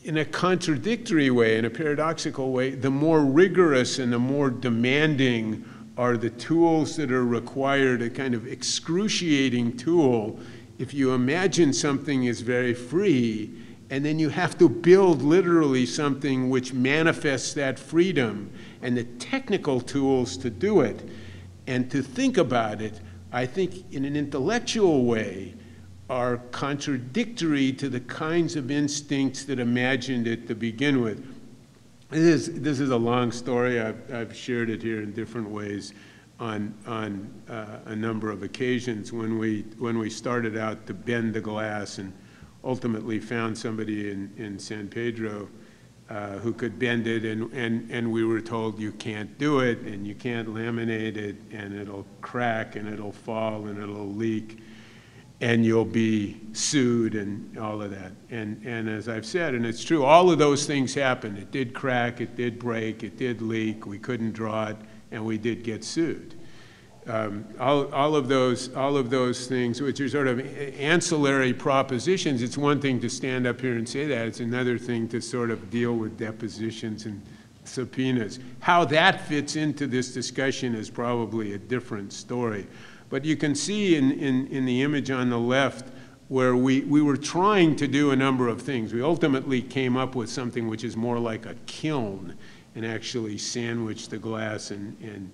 in a contradictory way, in a paradoxical way, the more rigorous and the more demanding are the tools that are required, a kind of excruciating tool. If you imagine something is very free, and then you have to build literally something which manifests that freedom and the technical tools to do it and to think about it, I think in an intellectual way, are contradictory to the kinds of instincts that imagined it to begin with. This is, this is a long story. I've, I've shared it here in different ways on, on uh, a number of occasions when we, when we started out to bend the glass and ultimately found somebody in, in San Pedro uh, who could bend it, and, and, and we were told you can't do it, and you can't laminate it, and it'll crack, and it'll fall, and it'll leak, and you'll be sued, and all of that. And, and as I've said, and it's true, all of those things happened. It did crack, it did break, it did leak, we couldn't draw it, and we did get sued. Um, all, all, of those, all of those things, which are sort of ancillary propositions, it's one thing to stand up here and say that. It's another thing to sort of deal with depositions and subpoenas. How that fits into this discussion is probably a different story. But you can see in, in, in the image on the left where we, we were trying to do a number of things. We ultimately came up with something which is more like a kiln and actually sandwich the glass and, and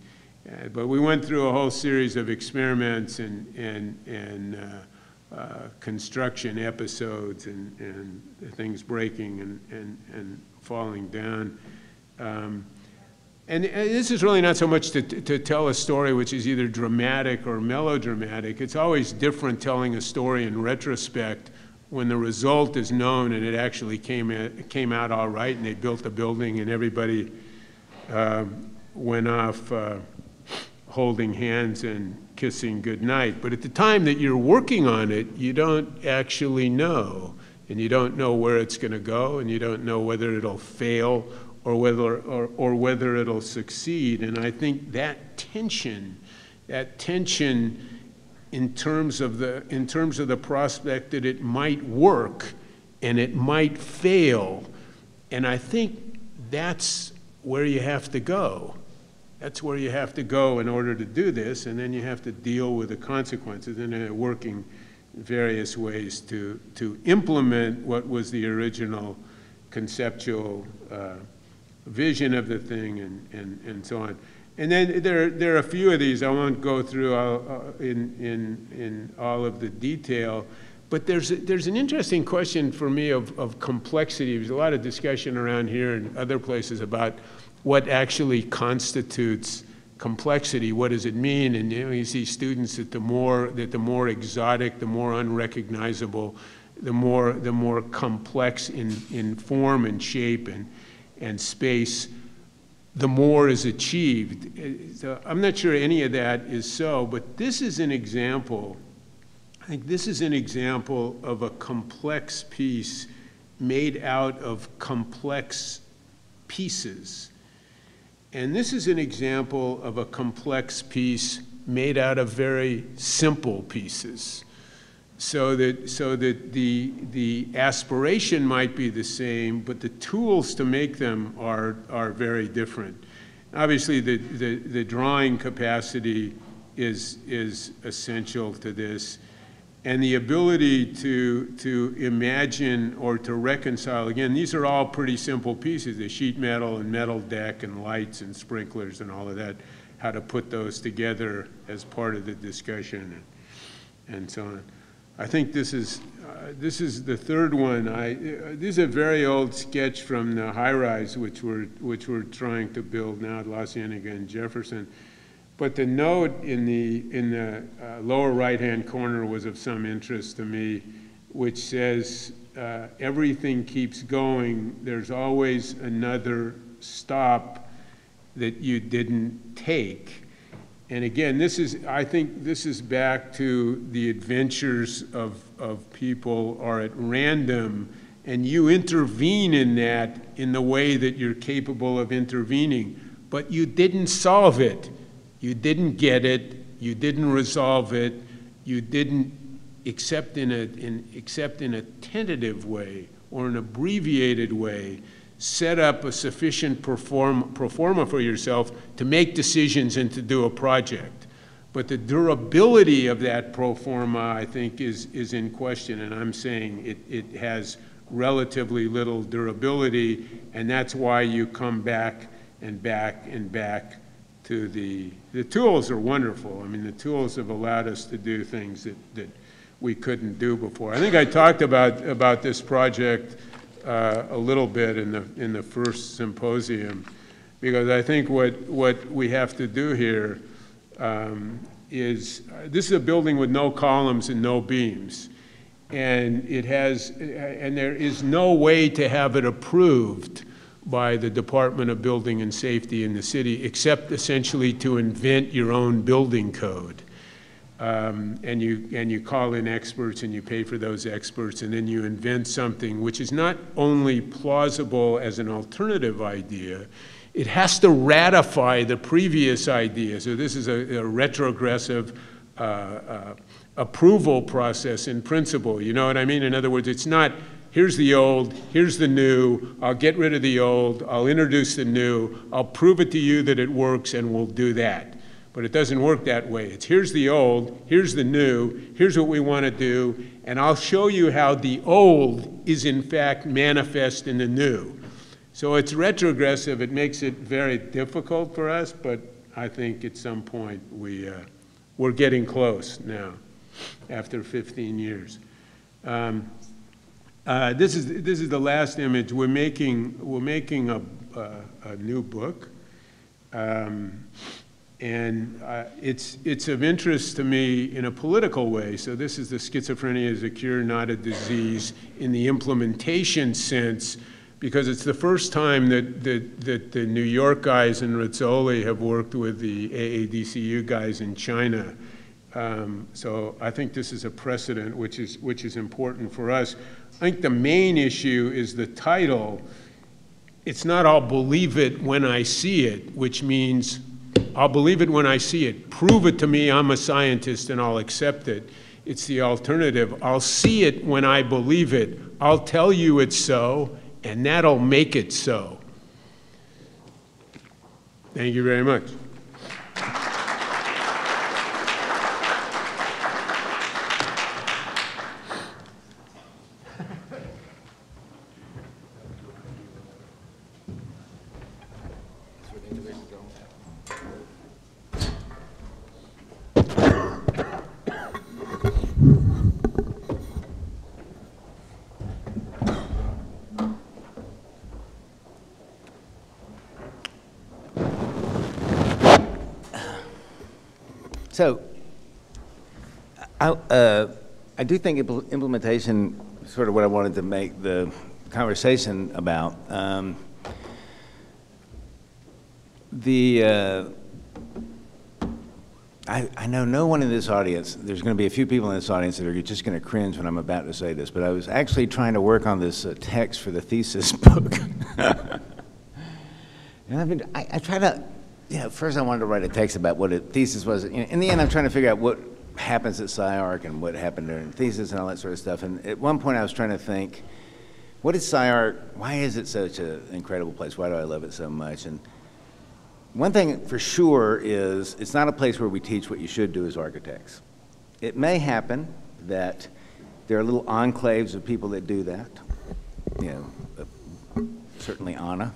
uh, but we went through a whole series of experiments and, and, and uh, uh, construction episodes and, and things breaking and, and, and falling down. Um, and this is really not so much to, to tell a story which is either dramatic or melodramatic. It's always different telling a story in retrospect when the result is known and it actually came, in, came out all right and they built the building and everybody um, went off uh, holding hands and kissing goodnight. But at the time that you're working on it, you don't actually know. And you don't know where it's going to go, and you don't know whether it'll fail or whether, or, or whether it'll succeed. And I think that tension, that tension in terms of the, in terms of the prospect that it might work and it might fail, and I think that's where you have to go. That's where you have to go in order to do this, and then you have to deal with the consequences, and then working various ways to, to implement what was the original conceptual uh, vision of the thing and, and, and so on. And then there, there are a few of these. I won't go through all, uh, in, in, in all of the detail, but there's, there's an interesting question for me of, of complexity. There's a lot of discussion around here and other places about what actually constitutes complexity. What does it mean? And you, know, you see students that the more that the more exotic, the more unrecognizable, the more the more complex in, in form and shape and and space, the more is achieved. Uh, so I'm not sure any of that is so, but this is an example. I think this is an example of a complex piece made out of complex pieces and this is an example of a complex piece made out of very simple pieces. So that, so that the, the aspiration might be the same, but the tools to make them are, are very different. Obviously, the, the, the drawing capacity is, is essential to this. and the ability to, to imagine or to reconcile, again, these are all pretty simple pieces, the sheet metal and metal deck and lights and sprinklers and all of that, how to put those together as part of the discussion and, and so on. I think this is, uh, this is the third one. I, uh, this is a very old sketch from the high-rise, which we're, which we're trying to build now at La Cienega and Jefferson. But the note in the, in the uh, lower right-hand corner was of some interest to me, which says, uh, everything keeps going, there's always another stop that you didn't take. And again, this is, I think this is back to the adventures of, of people are at random, and you intervene in that in the way that you're capable of intervening, but you didn't solve it. You didn't get it, you didn't resolve it, you didn't, except in a, in, except in a tentative way or an abbreviated way, set up a sufficient perform, pro forma for yourself to make decisions and to do a project. But the durability of that pro forma, I think, is, is in question, and I'm saying it, it has relatively little durability, and that's why you come back and back and back to the, the tools are wonderful. I mean, the tools have allowed us to do things that, that we couldn't do before. I think I talked about, about this project uh, a little bit in the, in the first symposium, because I think what, what we have to do here um, is, this is a building with no columns and no beams. And it has, and there is no way to have it approved by the Department of Building and Safety in the city, except essentially to invent your own building code. Um, and you and you call in experts and you pay for those experts and then you invent something which is not only plausible as an alternative idea it has to ratify the previous idea. So this is a, a retrogressive uh, uh, approval process in principle you know what i mean? In other words it's not here's the old here's the new i'll get rid of the old i'll introduce the new i'll prove it to you that it works and we'll do that but it doesn't work that way. It's here's the old, here's the new, here's what we want to do, and I'll show you how the old is in fact manifest in the new. So it's retrogressive. It makes it very difficult for us, but I think at some point we, uh, we're getting close now after 15 years. Um, uh, this, is, this is the last image. We're making, we're making a, a, a new book. Um, and uh, it's, it's of interest to me in a political way. So this is the schizophrenia is a cure, not a disease, in the implementation sense, because it's the first time that, that, that the New York guys and Rizzoli have worked with the AADCU guys in China. Um, so I think this is a precedent which is, which is important for us. I think the main issue is the title. It's not I'll believe it when I see it, which means I'll believe it when I see it. Prove it to me, I'm a scientist, and I'll accept it. It's the alternative. I'll see it when I believe it. I'll tell you it's so, and that'll make it so. Thank you very much. So, I, uh, I do think implementation is sort of what I wanted to make the conversation about. Um, the uh, I, I know no one in this audience. There's going to be a few people in this audience that are just going to cringe when I'm about to say this. But I was actually trying to work on this uh, text for the thesis *laughs* book, and I've been I, I try to know, first I wanted to write a text about what a thesis was. In the end, I'm trying to figure out what happens at SCI-Arc and what happened during thesis and all that sort of stuff. And at one point, I was trying to think, what is SCI-Arc? Why is it such an incredible place? Why do I love it so much? And one thing for sure is it's not a place where we teach what you should do as architects. It may happen, that there are little enclaves of people that do that. You know, uh, certainly Anna.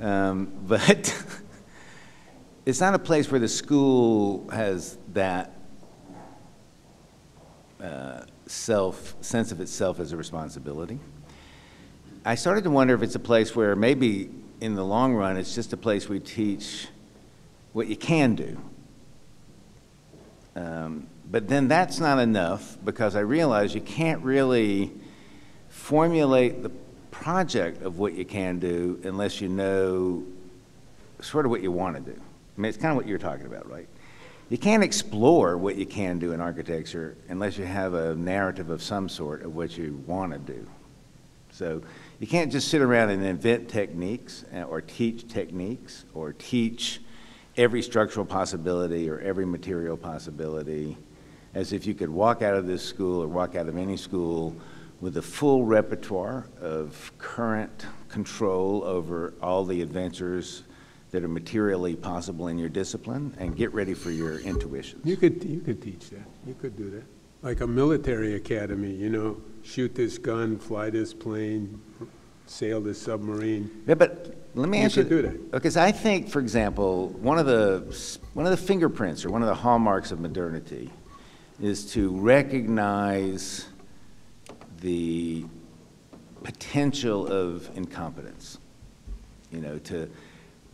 Um, *laughs* But it's not a place where the school has that uh, self, sense of itself as a responsibility. I started to wonder if it's a place where maybe in the long run, it's just a place we teach what you can do. Um, But then that's not enough because I realize you can't really formulate the project of what you can do unless you know sort of what you want to do. I mean, it's kind of what you're talking about, right? You can't explore what you can do in architecture unless you have a narrative of some sort of what you want to do. So you can't just sit around and invent techniques uh, or teach techniques or teach every structural possibility or every material possibility as if you could walk out of this school or walk out of any school with a full repertoire of current control over all the adventures that are materially possible in your discipline and get ready for your intuitions. You could, you could teach that, you could do that. Like a military academy, you know, shoot this gun, fly this plane, sail this submarine. Yeah, but let me You ask you. could do that. Because I think, for example, one of the, one of the fingerprints or one of the hallmarks of modernity is to recognize the potential of incompetence. You know, to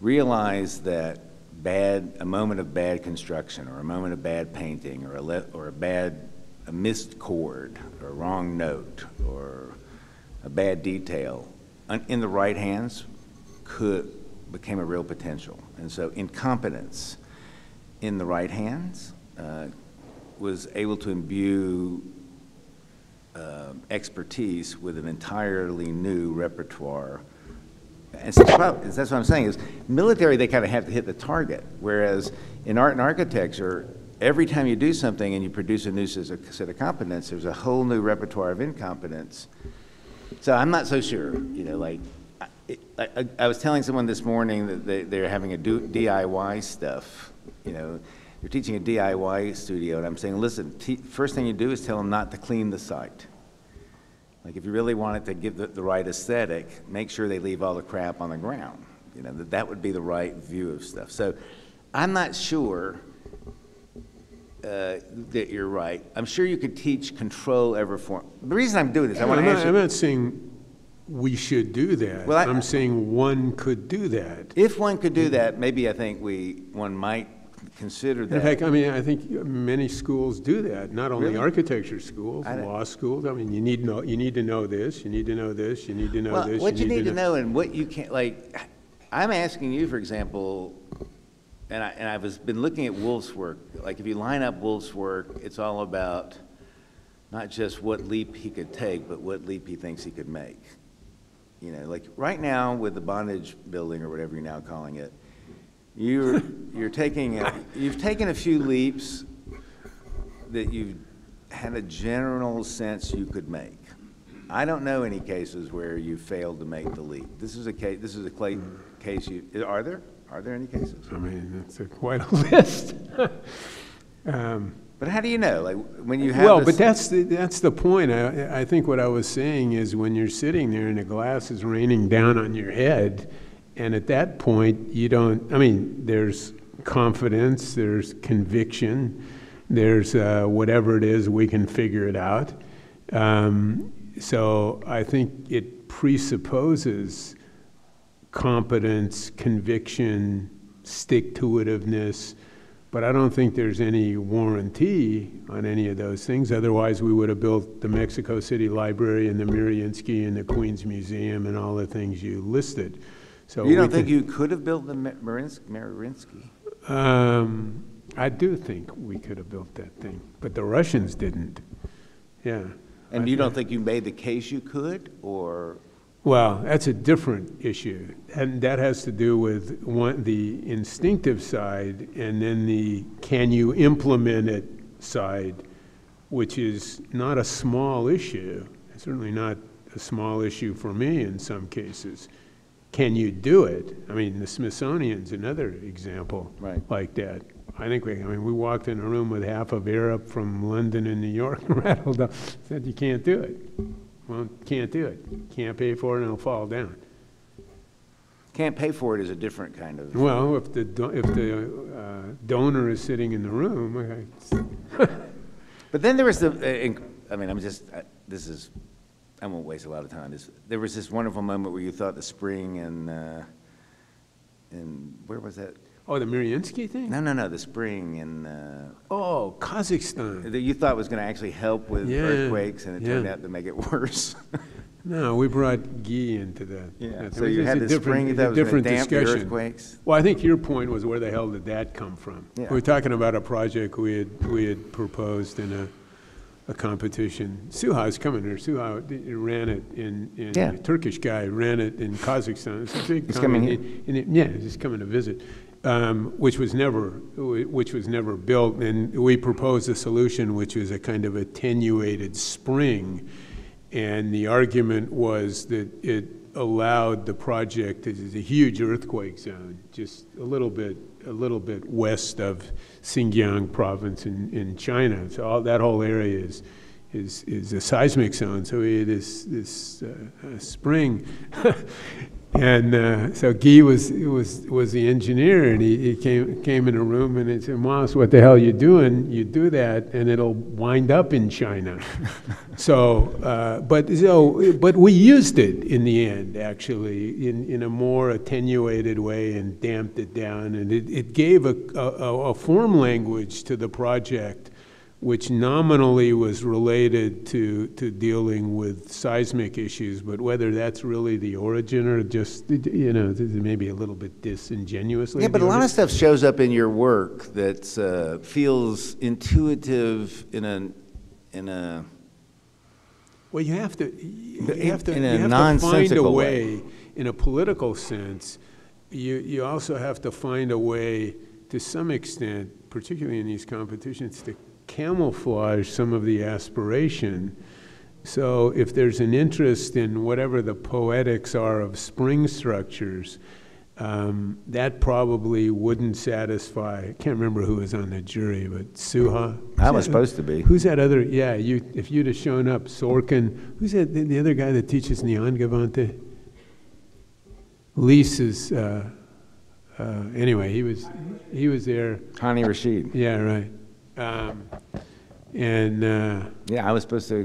realize that bad, a moment of bad construction or a moment of bad painting or a, or a bad, a missed chord or a wrong note or a bad detail in the right hands could, became a real potential. And so incompetence in the right hands uh, was able to imbue uh, expertise with an entirely new repertoire. That's what I'm saying is, military, they kind of have to hit the target, whereas in art and architecture, every time you do something and you produce a new set of competence, there's a whole new repertoire of incompetence. So I'm not so sure, you know, like, I, I, I was telling someone this morning that they, they're having a do, DIY stuff, you know, they're teaching a DIY studio, and I'm saying, listen, te- first thing you do is tell them not to clean the site. Like, if you really wanted to give the, the right aesthetic, make sure they leave all the crap on the ground. You know, that, that would be the right view of stuff. So I'm not sure uh, that you're right. I'm sure you could teach control ever form. The reason I'm doing this, I want to not, answer. I'm not saying we should do that. Well, I- I'm saying one could do that. If one could do that, maybe I think we, one might consider In fact. I mean, I think many schools do that, not only Really? architecture schools, I don't- law schools. I mean, you need know, you need to know this, you need to know this, you need to know Well, this. what you need to know and what you can't, like, I'm asking you, for example, and I, and I've was- been looking at Wolf's work, like, if you line up Wolf's work, it's all about not just what leap he could take, but what leap he thinks he could make. You know, like, right now with the bondage building, or whatever you're now calling it, you're, you're taking, a- you've taken a few leaps that you've had a general sense you could make. I don't know any cases where you failed to make the leap. This is a case, this is a cla- case you, are there? Are there any cases? I mean, that's a- quite a *laughs* list. Um, But how do you know, like, when you have Well, but that's, the that's the point. I, I think what I was saying is when you're sitting there and the glass is raining down on your head, and at that point, you don't, I mean, there's confidence, there's conviction, there's uh, whatever it is, we can figure it out. Um, So I think it presupposes competence, conviction, stick-to-itiveness, but I don't think there's any warranty on any of those things. Otherwise, we would have built the Mexico City Library and the Mariinsky and the Queens Museum and all the things you listed. So you we don't think could- you could have built the Ma- Marins- Mariinsky? Um, I do think we could have built that thing, but the Russians didn't. Yeah. And you don't think you made the case you could, or, Well, that's a different issue, and that has to do with one, the instinctive side, and then the can you implement it side, which is not a small issue, certainly not a small issue for me in some cases. Can you do it? I mean, the Smithsonian's another example Right. like that. I think we, I mean, we walked in a room with half of Europe from London and New York *laughs* rattled up, said, you can't do it. Well, can't do it. Can't pay for it and it'll fall down. Can't pay for it is a different kind of. Well, if the, if the uh, donor is sitting in the room, okay, But then there was the, uh, I mean, I'm just, I- this is, I won't waste a lot of time. This- There was this wonderful moment where you thought the spring and, uh, in, where was that? oh, the Mariinsky thing? No, no, no, the spring and, uh, Oh, Kazakhstan. that you thought was going to actually help with Yeah, earthquakes, and it turned yeah. out to make it worse. *laughs* No, we brought Guy into that. Yeah, that. so you had a the spring, you thought it was to damp the discussion. earthquakes? Well, I think your point was where the hell did that come from? Yeah. We were talking about a project we had, we had proposed in a, a competition. Suha's coming here, Suha ran it in, in, Yeah. a Turkish guy ran it in Kazakhstan. It's a big. He's coming here? company, and Yeah, he's coming to visit, um, which was never, which was never built. And we proposed a solution which was a kind of attenuated spring. And the argument was that it allowed the project, it is a huge earthquake zone, just a little bit, a little bit west of Xinjiang province in, in China. So all, that whole area is, is, is a seismic zone, so had this, this uh, uh, spring. *laughs* And uh, so Guy was, was, was the engineer, and he, he came, came in a room and he said, Moss, what the hell are you doing? You do that, and it'll wind up in China. *laughs* So, uh, but, so, but we used it in the end, actually, in, in a more attenuated way and damped it down. And it, it gave a, a, a form language to the project which nominally was related to, to dealing with seismic issues, but whether that's really the origin or just, you know, maybe a little bit disingenuously. Yeah, but a lot of stuff shows up in your work that uh, feels intuitive in a, in a, Well, you have to, you in- have to, in you a have to find a way. way, in a political sense, you, you also have to find a way, to some extent, particularly in these competitions, to camouflage some of the aspiration. So if there's an interest in whatever the poetics are of spring structures, um, that probably wouldn't satisfy, I can't remember who was on the jury, but Suha? I was supposed to be. Who's that other, yeah, you, if you'd have shown up, Sorkin, who's that, the the other guy that teaches in Angewandte? Lisa's, uh, uh, anyway, he was, he was there, Hani Rashid. yeah, right. Um, And, uh, Yeah, I was supposed to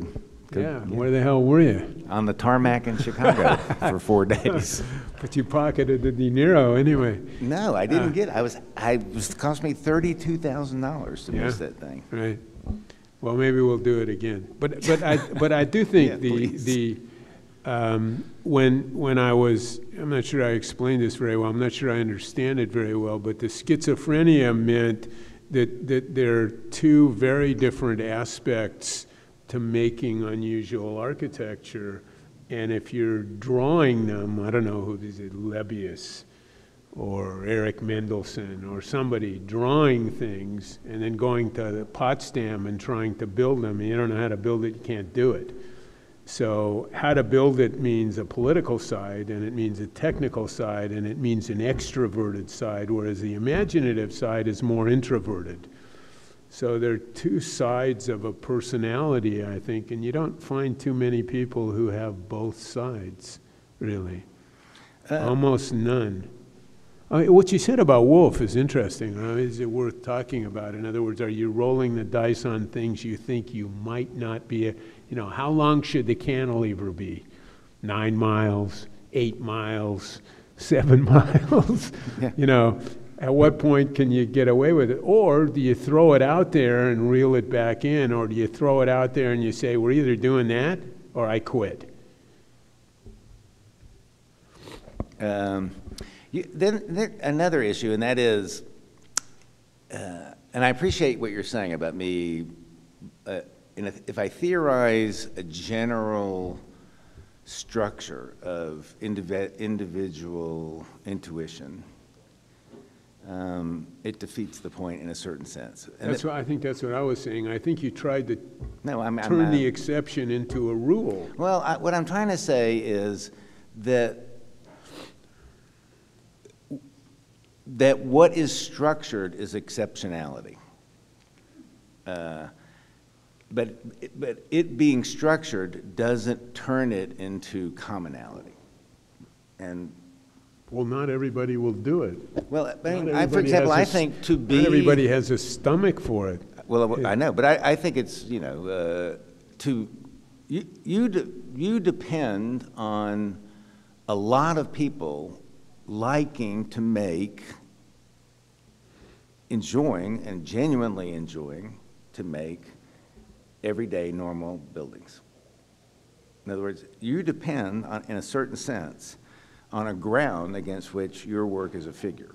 go yeah, where the hell were you? on the tarmac in Chicago *laughs* for four days. *laughs* But you pocketed the dinero anyway, No, I Uh. didn't get, I was, I, it was, it cost me thirty-two thousand dollars to miss Yeah. that thing. right? Well, maybe we'll do it again. But, but I, *laughs* but I do think Yeah, the, please. the, um, when, when I was, I'm not sure I explained this very well, I'm not sure I understand it very well, but the schizophrenia meant that, that there are two very different aspects to making unusual architecture. And if you're drawing them, I don't know who is it, Lebbeus, or Erich Mendelsohn or somebody drawing things and then going to the Potsdam and trying to build them, and you don't know how to build it, you can't do it. So how to build it means a political side, and it means a technical side, and it means an extroverted side, whereas the imaginative side is more introverted. So there are two sides of a personality, I think, and you don't find too many people who have both sides, really. Almost none. I mean, what you said about Wolf is interesting. Uh, is it worth talking about? In other words, are you rolling the dice on things you think you might not be? You know, how long should the cantilever be? Nine miles, eight miles, seven *laughs* miles? Yeah. You know, at what point can you get away with it? Or do you throw it out there and reel it back in? Or do you throw it out there and you say, we're either doing that or I quit? Um, you, then, then another issue, and that is, uh, and I appreciate what you're saying about me. Uh, if, if I theorize a general structure of indivi- individual intuition, um, it defeats the point in a certain sense. And That's it- what, I think that's what I was saying. I think you tried to no, I'm, I'm turn uh, the exception into a rule. Well, I, what I'm trying to say is that that what is structured is exceptionality. Uh, But, but it being structured doesn't turn it into commonality. And, Well, not everybody will do it. well, I mean, I, for example, a I think to be. Not everybody has a stomach for it. Well, I know, but I, I think it's, you know, uh, to, you, you, de- you depend on a lot of people liking to make, enjoying and genuinely enjoying to make everyday normal buildings. In other words, you depend on, in a certain sense, on a ground against which your work is a figure.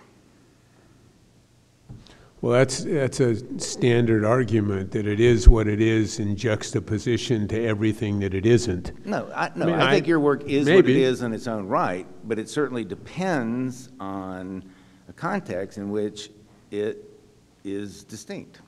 Well, that's, that's a standard argument, that it is what it is in juxtaposition to everything that it isn't. No, I, no, mean, I think I- your work is what it is maybe. in its own right, but it certainly depends on a context in which it is distinct.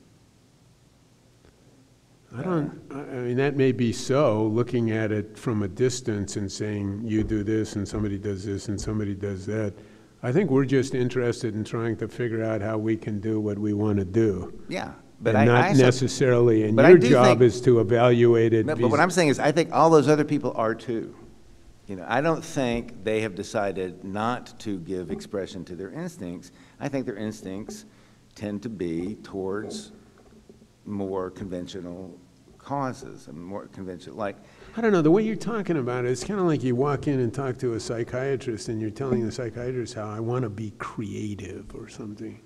I don't, I mean, that may be so, looking at it from a distance and saying, you do this, and somebody does this, and somebody does that. I think we're just interested in trying to figure out how we can do what we want to do. Yeah, but I, And I. not also- necessarily, and but I your do job think- is to evaluate it. But but what vis- I'm saying is, I think all those other people are too. You know, I don't think they have decided not to give expression to their instincts. I think their instincts tend to be towards more conventional causes, and more conventional, like, I don't know, the way you're talking about it, it's kind of like you walk in and talk to a psychiatrist and you're telling the psychiatrist how I want to be creative or something.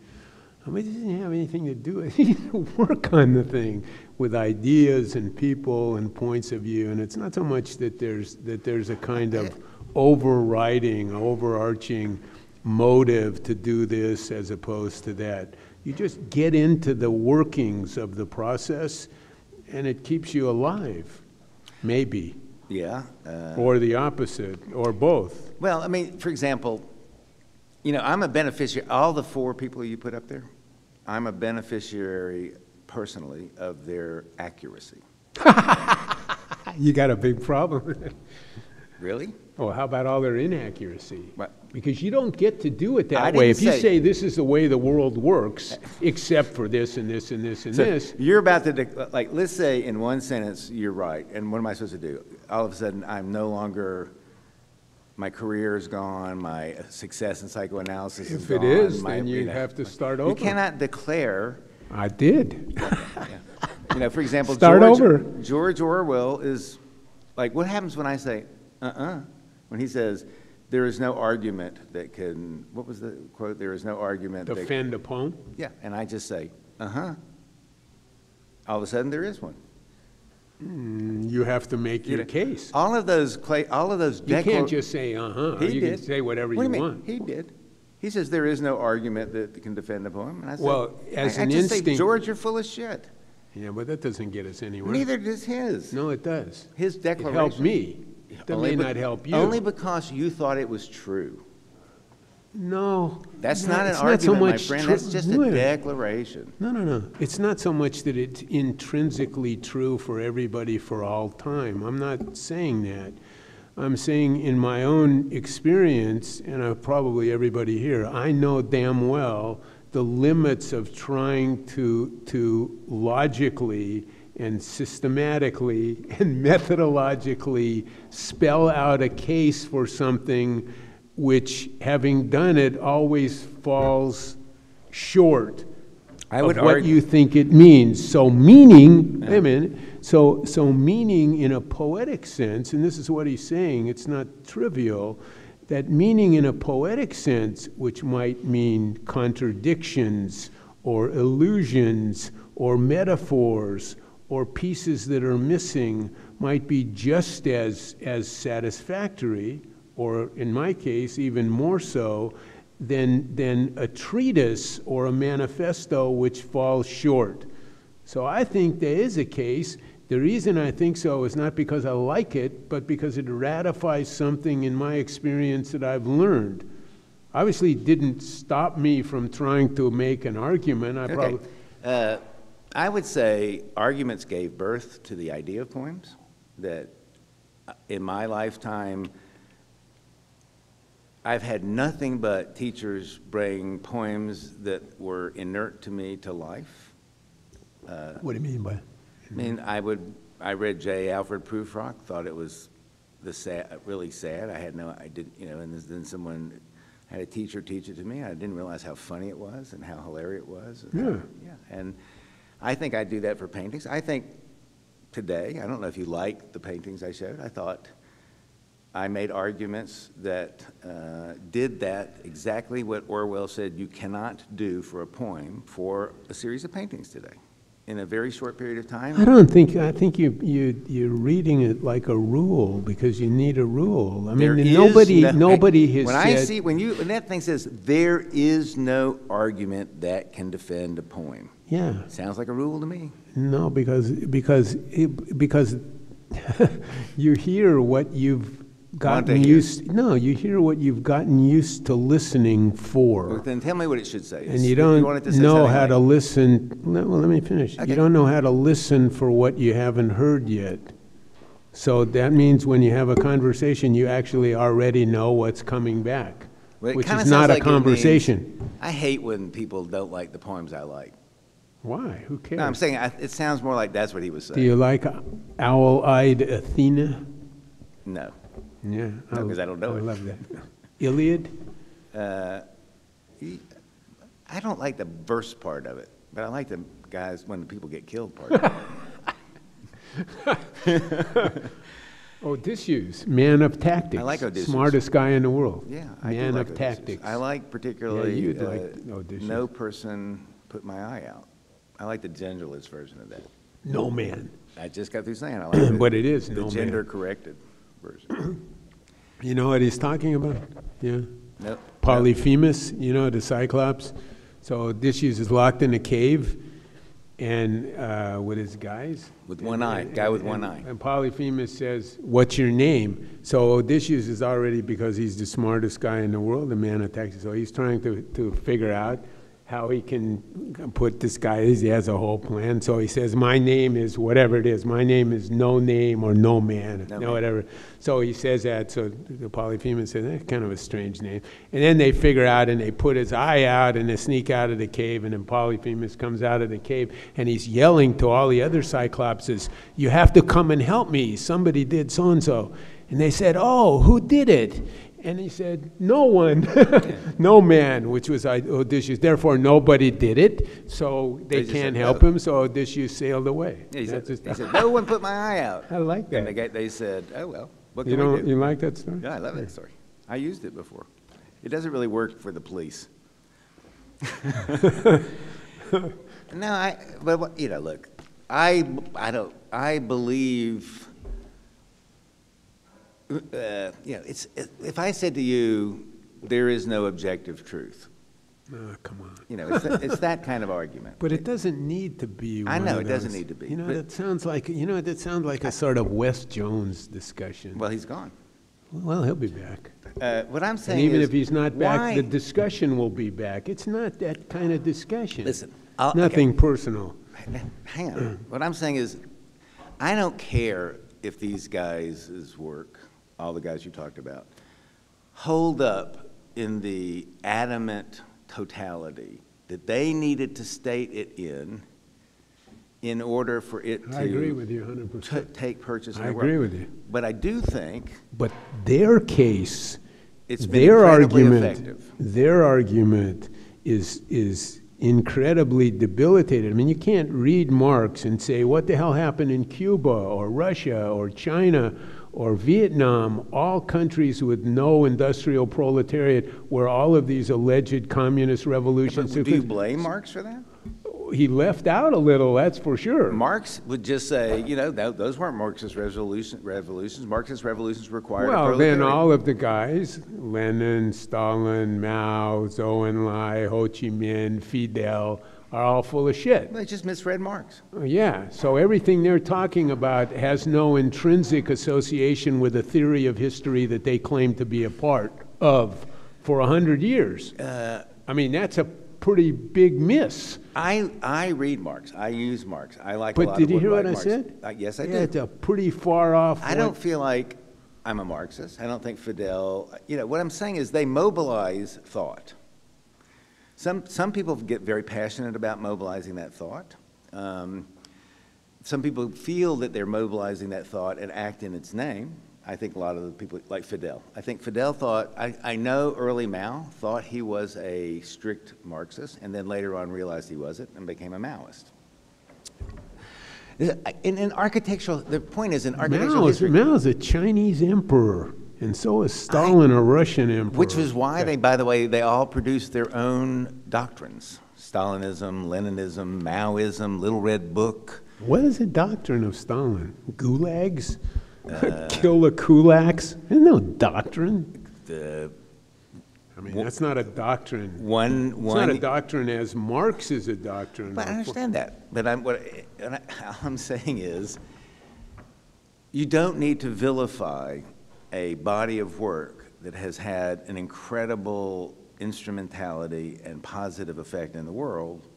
I mean, it doesn't have anything to do *laughs* with, you work on the thing with ideas and people and points of view. And it's not so much that there's, that there's a kind of overriding, overarching motive to do this as opposed to that. You just get into the workings of the process and it keeps you alive, maybe. yeah. uh, Or the opposite, or both. Well, I mean, for example, you know, I'm a beneficiary, all the four people you put up there, I'm a beneficiary personally of their accuracy. *laughs* You got a big problem. Really? Oh, how about all their inaccuracy? Because you don't get to do it I that way. didn't If you say- this is the way the world works, except for this and this and this and So this, you're about to, like, let's say in one sentence, you're right, and what am I supposed to do? All of a sudden, I'm no longer, my career is gone, my success in psychoanalysis is gone. if it is, my- then you know. have to start over. You cannot declare I did. *laughs* You know, for example, Start George, over. George Orwell is, like, what happens when I say, uh-uh? When he says, there is no argument that can, what was the quote? There is no argument that. Defend a poem? Yeah, and I just say, uh-huh. All of a sudden, there is one. Mm, You have to make your case. All of those, cla- all of those. You can't just say, uh-huh. He You can did. say whatever What you do mean? want. He did. He says there is no argument that can defend a poem, and I said. Well, as I- I an just say, instinct- George, you're full of shit. Yeah, but that doesn't get us anywhere. Neither does his. No, it does. His It declaration. helped me. That Only may be- not help you. Only because you thought it was true. No. That's no, not an it's so argument, my much friend, tru- that's just a declaration. No, no, no. It's not so much that it's intrinsically true for everybody for all time. I'm not saying that. I'm saying in my own experience, and uh, probably everybody here, I know damn well the limits of trying to, to logically and systematically and methodologically spell out a case for something which, having done it, always falls short I of what argue- you think it means. So meaning, wait a minute, so, so meaning in a poetic sense, and this is what he's saying, it's not trivial, that meaning in a poetic sense, which might mean contradictions or illusions or metaphors or pieces that are missing, might be just as, as satisfactory, or in my case, even more so, than, than a treatise or a manifesto which falls short. So I think there is a case. The reason I think so is not because I like it, but because it ratifies something in my experience that I've learned. Obviously, it didn't stop me from trying to make an argument. I Okay. probably, Uh, I would say arguments gave birth to the idea of poems, that uh, in my lifetime, I've had nothing but teachers bring poems that were inert to me to life. What do you mean by? I mean, I would, I read J. Alfred Prufrock, thought it was the sad, really sad. I had no, I didn't, you know, and then someone had a teacher teach it to me. I didn't realize how funny it was and how hilarious it was. how- Yeah, and I think I do that for paintings. I think today, I don't know if you like the paintings I showed, I thought I made arguments that uh, did that, exactly what Orwell said you cannot do for a poem, for a series of paintings today, in a very short period of time. I don't think, I think you, you, you're reading it like a rule, because you need a rule. I There mean, nobody, no- nobody has When I see, when you, when that thing says, there is no argument that can defend a poem, Yeah, sounds like a rule to me. no, because, because, it- because *laughs* you hear what you've gotten hear. used, no, you hear what you've gotten used to listening Well, for. Then tell me what it should say. And you don't want it to say know how to listen, no, well, let me finish. Okay. You don't know how to listen for what you haven't heard yet. So that means when you have a conversation, you actually already know what's coming back, Well, which is not a like it means- conversation. I hate when people don't like the poems I like. Why? Who No, I'm saying, I- it sounds more like that's what he was saying. Do saying. you like Owl-Eyed Athena? No. Yeah. No, 'cause I don't know I it. love that. *laughs* Iliad? Uh, he- I don't like the verse part of it, but I like the guys, when the people get killed part of it. *laughs* Odysseus, man of tactics. I like Odysseus. Smartest guy in the world. Yeah, I do Man like of Odysseus. tactics. I like particularly, you'd uh, like Odysseus. no person put my eye out. I like the genderless version of that. No man. I just got through saying, I like *clears throat* the- But it is no The man. gender-corrected version. *clears throat* You know what he's talking about? Yeah. Nope. Polyphemus, you know, the Cyclops. So Odysseus is locked in a cave and uh, with his guys. With one eye, guy with one eye. And Polyphemus says, "What's your name?" So Odysseus is already because he's the smartest guy in the world, the man of tactics. So he's trying to to figure out how he can put this guy. He has a whole plan. So he says, "My name is whatever it is. My name is No Name or No Man, No Man. whatever." So he says that. So the Polyphemus says, "That's kind of a strange name." And then they figure out and they put his eye out and they sneak out of the cave. And then Polyphemus comes out of the cave and he's yelling to all the other Cyclopses, "You have to come and help me. Somebody did so and so." And they said, "Oh, who did it?" And he said, "No one, *laughs* no man," which was I- oh, Odysseus. Therefore, nobody did it, so they They can't said, help "No." him. So Odysseus sailed away. Yeah, he said, he said, no one put my eye out. I like And they, that. they said, oh, well, what You can we do? you like that story? Yeah, I love that story. I used it before. It doesn't really work for the police. *laughs* No, I, but, you know, look, I, I don't, I believe, uh, you know, it's, if I said to you, there is no objective truth, Oh, come on. you know, it's, that- it's that kind of argument. But it doesn't need to be I know, it doesn't need to be, You know, but- that sounds like, you know, that sounds like a sort of Wes Jones discussion. Well, he's gone. Well, he'll be back. Uh, What I'm And saying even is, if he's not back, why- the discussion will be back. It's not that kind of discussion. Listen, I'll- okay. Nothing personal. Hang on. What I'm saying is, I don't care if these guys' work, all the guys you talked about, hold up in the adamant totality that they needed to state it in, in order for it to. I agree with you hundred to percent. take purchase I agree with you. But I do think But their case, it's their argument, effective. their argument is, is incredibly debilitated. I mean, you can't read Marx and say, what the hell happened in Cuba or Russia or China or Vietnam, all countries with no industrial proletariat, where all of these alleged communist revolutions. do you blame Marx for that? He left out a little, that's for sure. Marx would just say, you know, tho- those weren't Marxist revolution, revolutions. Marxist revolutions required Well, then all of the guys, Lenin, Stalin, Mao, Zhou Enlai, Ho Chi Minh, Fidel, are all full of shit. They just misread Marx. Yeah, so everything they're talking about has no intrinsic association with a theory of history that they claim to be a part of for a hundred years. Uh, I mean, that's a pretty big miss. I, I read Marx. I use Marx. I like a lot But of did you hear what like I Marx. said? Uh, yes, I Yeah, did. It's a pretty far off. I don't feel like I'm a Marxist. I don't think Fidel, you know, what I'm saying is they mobilize thought. Some, some people get very passionate about mobilizing that thought. Um, some people feel that they're mobilizing that thought and act in its name. I think a lot of the people, like Fidel. I think Fidel thought, I, I know early Mao thought he was a strict Marxist, and then later on realized he wasn't and became a Maoist. In, in architectural, the point is in architectural Mao is, history. Mao is a Chinese emperor, and so is Stalin a Russian emperor. Which was why they, by the way, they all produced their own doctrines. Stalinism, Leninism, Maoism, Little Red Book. What is the doctrine of Stalin? Gulags? Uh, *laughs* Kill the kulaks? There's no doctrine. The I mean, that's not a doctrine. one, It's not a doctrine as Marx is a doctrine. but I understand that. But I'm, what, and I- *laughs* all I'm saying is, you don't need to vilify a body of work that has had an incredible instrumentality and positive effect in the world.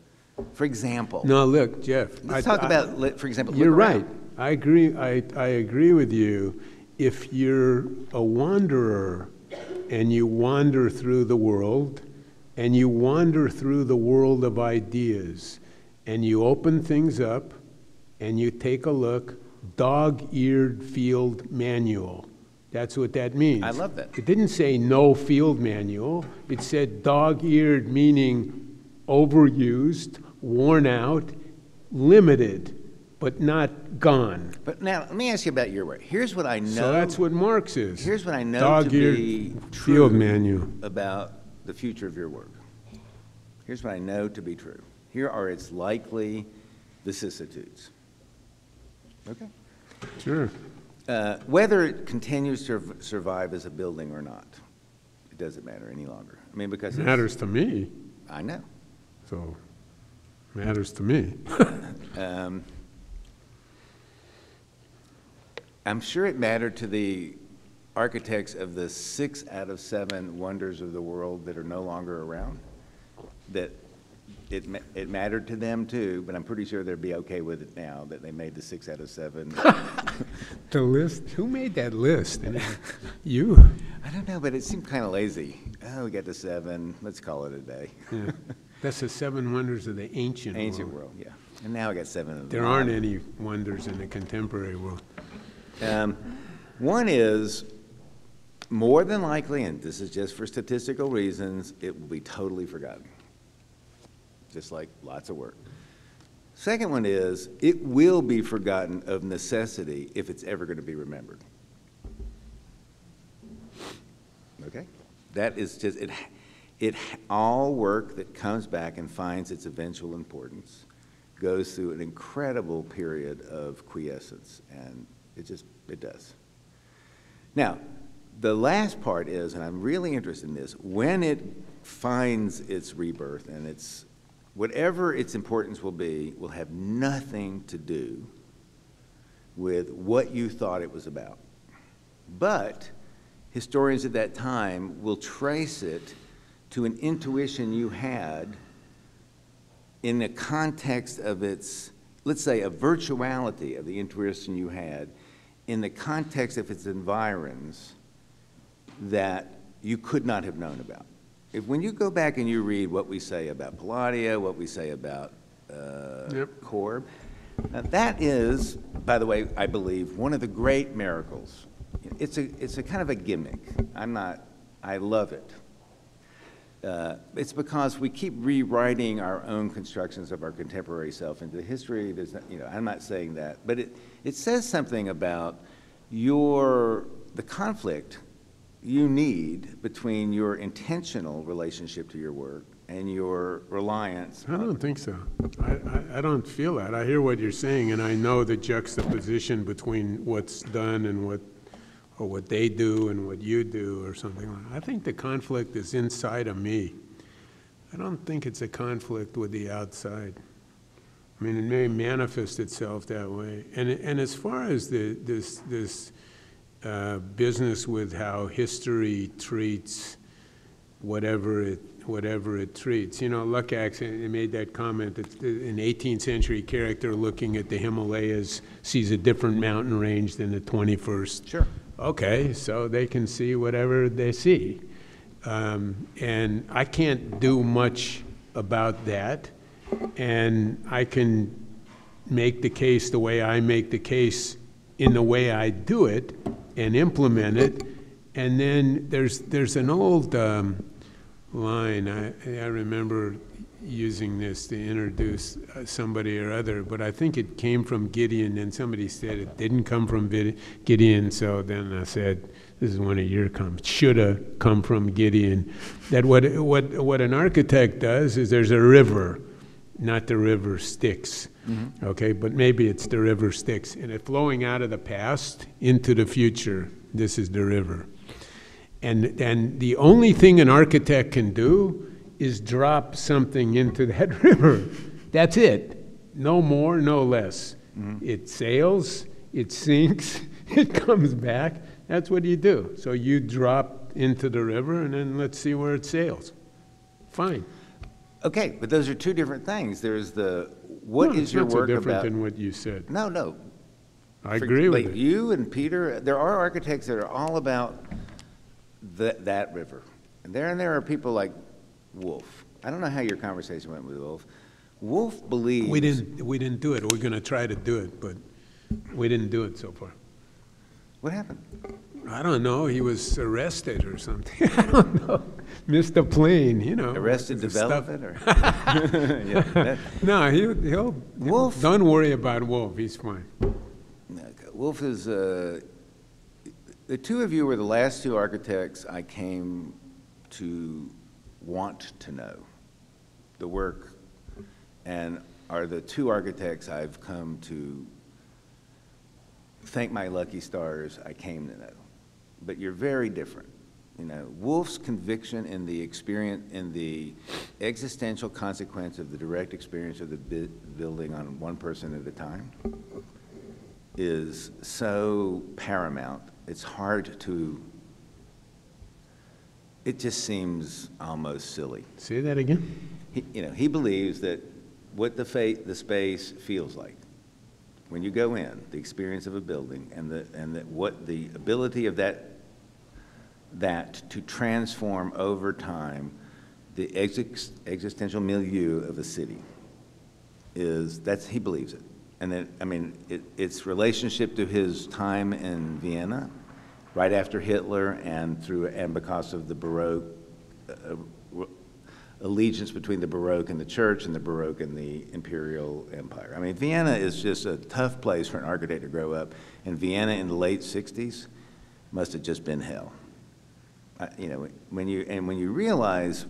For example. No, look, Jeff. Let's I- talk I- about, for example, You're right. I agree, I, I agree with you. If you're a wanderer and you wander through the world, and you wander through the world of ideas, and you open things up, and you take a look, dog-eared field manual. That's what that means. I love that. It didn't say no field manual. It said dog-eared, meaning overused, worn out, limited, but not gone. But now, let me ask you about your work. Here's what I know. So that's what Marx is. Here's what I know to Dog-eared be true Field manual. about the future of your work. Here's what I know to be true. Here are its likely vicissitudes. Okay? Sure. Uh, Whether it continues to survive as a building or not, it doesn't matter any longer. I mean, because it's. Matters to me, I know. so, matters to me. *laughs* Um, I'm sure it mattered to the architects of the six out of seven wonders of the world that are no longer around, that it, ma- it mattered to them too, but I'm pretty sure they'd be okay with it now, that they made the six out of seven. *laughs* The list, who made that list? *laughs* You? I don't know, but it seemed kind of lazy. Oh, we got to seven, let's call it a day. Yeah. That's the seven wonders of the ancient world. Ancient world, yeah. And now I got seven of them. There aren't any wonders in the contemporary world. Um, One is, more than likely, and this is just for statistical reasons, it will be totally forgotten. Just like lots of work. Second one is, it will be forgotten of necessity if it's ever going to be remembered. Okay? That is just, it, it, all work that comes back and finds its eventual importance goes through an incredible period of quiescence, and it just, it does. Now, the last part is, and I'm really interested in this, when it finds its rebirth and its, whatever its importance will be, will have nothing to do with what you thought it was about. But historians at that time will trace it to an intuition you had in the context of its, let's say, a virtuality of the intuition you had in the context of its environs that you could not have known about. If, when you go back and you read what we say about Palladio, what we say about uh, Yep. Corb, now that is, by the way, I believe, one of the great miracles. It's a, it's a kind of a gimmick. I'm not, I love it. Uh, It's because we keep rewriting our own constructions of our contemporary self into history. There's, not- you know, I'm not saying that, but it, it says something about your, the conflict you need between your intentional relationship to your work and your reliance. I don't think so. I, I, I don't feel that. I hear what you're saying, and I know the juxtaposition between what's done and what, or what they do and what you do, or something like that. I think the conflict is inside of me. I don't think it's a conflict with the outside. I mean, it may manifest itself that way. And, and as far as the, this, this uh, business with how history treats whatever it, whatever it treats. You know, Lukács uh, made that comment that an 18th century character looking at the Himalayas sees a different mountain range than the 21st Sure. okay, so they can see whatever they see. Um, And I can't do much about that, and I can make the case the way I make the case in the way I do it and implement it. And then there's, there's an old um, line, I, I remember using this to introduce uh, somebody or other, but I think it came from Giedion, and somebody said it didn't come from Giedion, so then I said, this is one of your comments, shoulda come from Giedion. That what, what, what an architect does is there's a river, not the river Styx, Mm-hmm. okay, but maybe it's the river Styx, and it's flowing out of the past into the future. This is the river. And, and the only thing an architect can do is drop something into *laughs* that river. That's it. No more, no less. Mm-hmm. It sails, it sinks, *laughs* it comes back. That's what you do. So you drop into the river and then let's see where it sails. Fine. Okay, but those are two different things. There's the, what No, is your so work different about? than what you said. No, no. I For- agree with like. You and Peter, there are architects that are all about that, that river. And there, and there are people like Wolf. I don't know how your conversation went with Wolf. Wolf believes. We didn't, we didn't do it. We're gonna try to do it, but we didn't do it so far. What happened? I don't know, he was arrested or something. *laughs* I don't know. Missed a plane, you know. Arrested Development or? *laughs* Yeah, that- No, he, he'll, Wolf- don't worry about Wolf, he's fine. Wolf is, uh, the two of you were the last two architects I came to want to know the work, and are the two architects I've come to thank my lucky stars I came to know. But you're very different. You know, Wolf's conviction in the experience, in the existential consequence of the direct experience of the bu- building on one person at a time is so paramount, it's hard to, it just seems almost silly. Say that again? He, you know, he believes that what the fa, the space feels like, when you go in, the experience of a building, and the, and that what the ability of that, that to transform over time the ex- existential milieu of a city is, that's, he believes it. And that, I mean, it, its relationship to his time in Vienna, right after Hitler and through, and because of the Baroque, uh, allegiance between the Baroque and the church and the Baroque and the imperial empire. I mean, Vienna is just a tough place for an architect to grow up. And Vienna in the late 60s must have just been hell. You know, when you, and when you realize,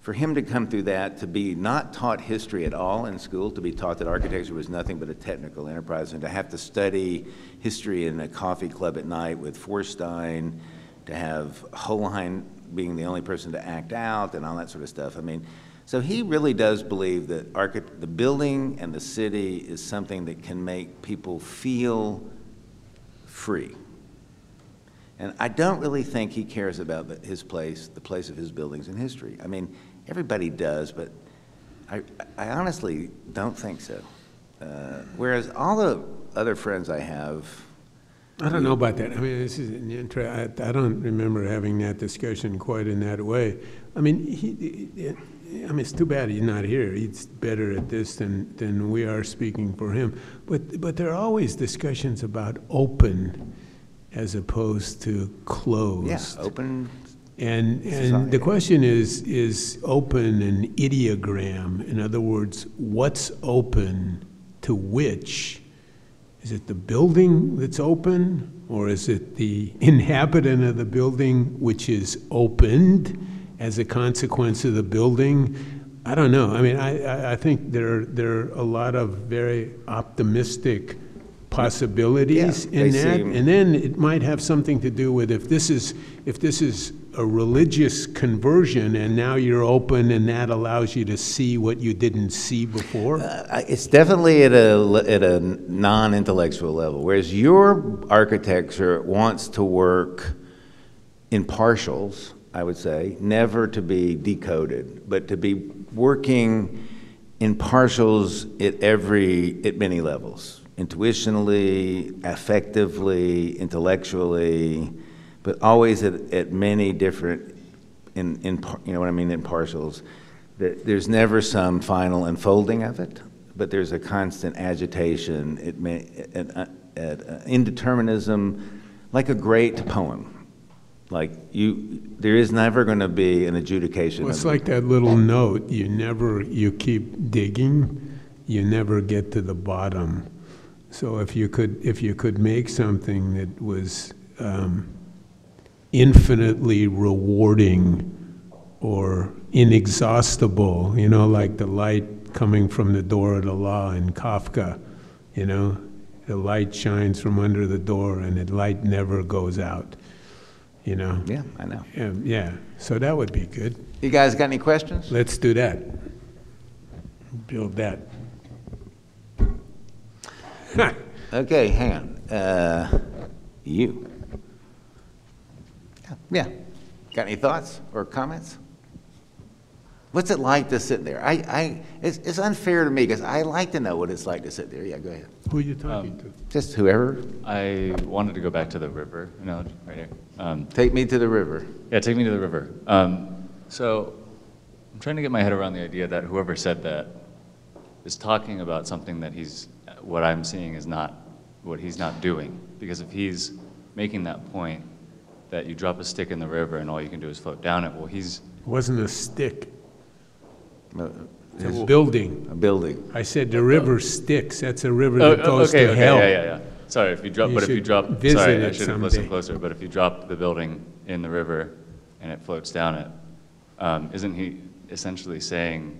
for him to come through that, to be not taught history at all in school, to be taught that architecture was nothing but a technical enterprise, and to have to study history in a coffee club at night with Feuerstein, to have Hollein being the only person to act out and all that sort of stuff. I mean, so he really does believe that the building and the city is something that can make people feel free. And I don't really think he cares about the- his place, the place of his buildings in history. I mean, everybody does, but I, I honestly don't think so. Uh, Whereas all the other friends I have, I don't know about that. I mean, this is I, I don't remember having that discussion quite in that way. I mean, he, he- I mean, it's too bad he's not here. He's better at this than, than we are speaking for him. But, but there are always discussions about open as opposed to closed. yeah, open, And, and the question is, is open an ideogram? In other words, what's open to which? Is it the building that's open, or is it the inhabitant of the building which is opened as a consequence of the building? I don't know. I mean, I, I, think there, there are a lot of very optimistic possibilities Yeah, in that. seem- And then it might have something to do with if this is, if this is a religious conversion and now you're open and that allows you to see what you didn't see before. Uh, It's definitely at a, at a non-intellectual level, whereas your architecture wants to work in partials, I would say, never to be decoded, but to be working in partials at every, at many levels. Intuitionally, affectively, intellectually, but always at, at many different, in, in, you know what I mean, in partials. That There's never some final unfolding of it, but there's a constant agitation, it may, at, at, at uh, indeterminism, like a great poem. Like you, there is never going to be an adjudication. Well, it's it. like that little note, you never, you keep digging, you never get to the bottom. So if you could, if you could make something that was um, infinitely rewarding or inexhaustible, you know, like the light coming from the door of the law in Kafka, you know? The light shines from under the door and the light never goes out, you know? Yeah, I know. Um, Yeah, so that would be good. You guys got any questions? Let's do that. Build that. *laughs* Okay, hang on. Uh, you. Yeah. Got any thoughts or comments? What's it like to sit there? I, I, it's, it's unfair to me because I like to know what it's like to sit there. Yeah, go ahead. Who are you talking to? Just whoever, I wanted to go back to the river analogy right here. Um, take me to the river. yeah, take me to the river. Um, so I'm trying to get my head around the idea that whoever said that is talking about something that he's, what I'm seeing is not what he's not doing. Because if he's making that point that you drop a stick in the river and all you can do is float down it, well, he's, It wasn't a stick, Uh, it's a building. A building. I said the river sticks. that's a river Oh, that goes okay, to okay, hell. yeah, yeah, yeah. Sorry, if you drop, You but if you drop, visit sorry, I it should have listened closer, but if you drop the building in the river and it floats down it, um, isn't he essentially saying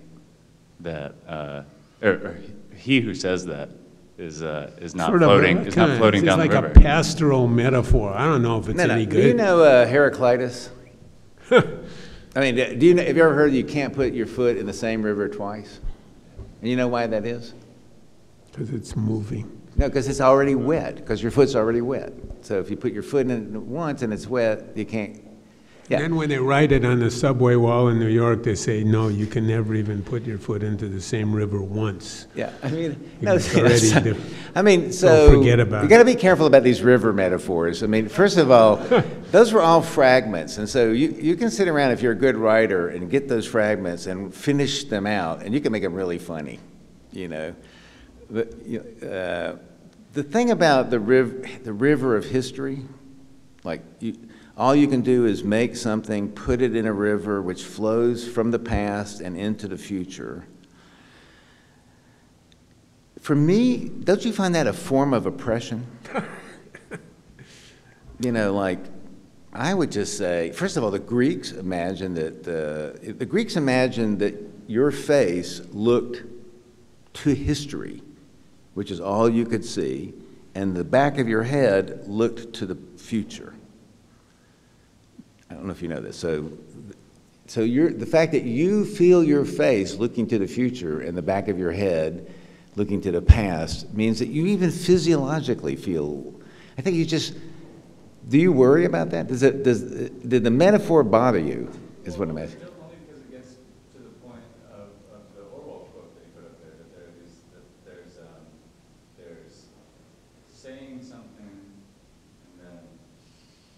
that, uh, or, or he who says that is, uh, is not Sort of, floating, uh, is not kinda- floating down the It's like a pastoral metaphor. I don't know if it's No, no. any Do you good. know uh, Heraclitus? *laughs* I mean, do you know, have you ever heard that you can't put your foot in the same river twice? And you know why that is? Because it's moving. No, because it's already wet, because your foot's already wet. So if you put your foot in it once and it's wet, you can't, yeah. Then when they write it on the subway wall in New York, they say, no, you can never even put your foot into the same river once. Yeah, I mean, no, so- I mean, so. forget about You gotta be careful about these river metaphors. I mean, first of all, *laughs* those were all fragments, and so you, you can sit around if you're a good writer and get those fragments and finish them out, and you can make them really funny, you know? But, uh, the thing about the riv, the river of history, like, you, all you can do is make something, put it in a river which flows from the past and into the future. For me, don't you find that a form of oppression? *laughs* you know, like, I would just say, first of all, the Greeks imagined that, uh, the Greeks imagined that your face looked to history, which is all you could see, and the back of your head looked to the future. I don't know if you know this. So, so the fact that you feel your face looking to the future and the back of your head looking to the past means that you even physiologically feel. I think you just. Do you worry about that? Does it? Does did the metaphor bother you? Is what I'm asking. Only because it gets to the point of, of the Orwell quote that he put up there, that there is, that there's, um, there's saying something and then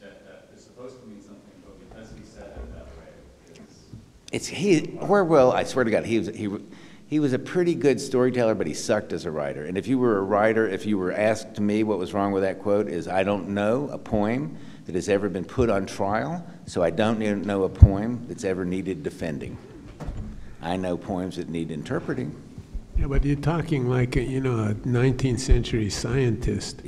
that, that is supposed to mean something, but because he said it that way, it's. It's he Orwell. I swear to God, he was he he was a pretty good storyteller, but he sucked as a writer. And if you were a writer, if you were asked to me what was wrong with that quote, is I don't know a poem that has ever been put on trial, so I don't know a poem that's ever needed defending. I know poems that need interpreting. Yeah, but you're talking like, a, you know, a 19th century scientist.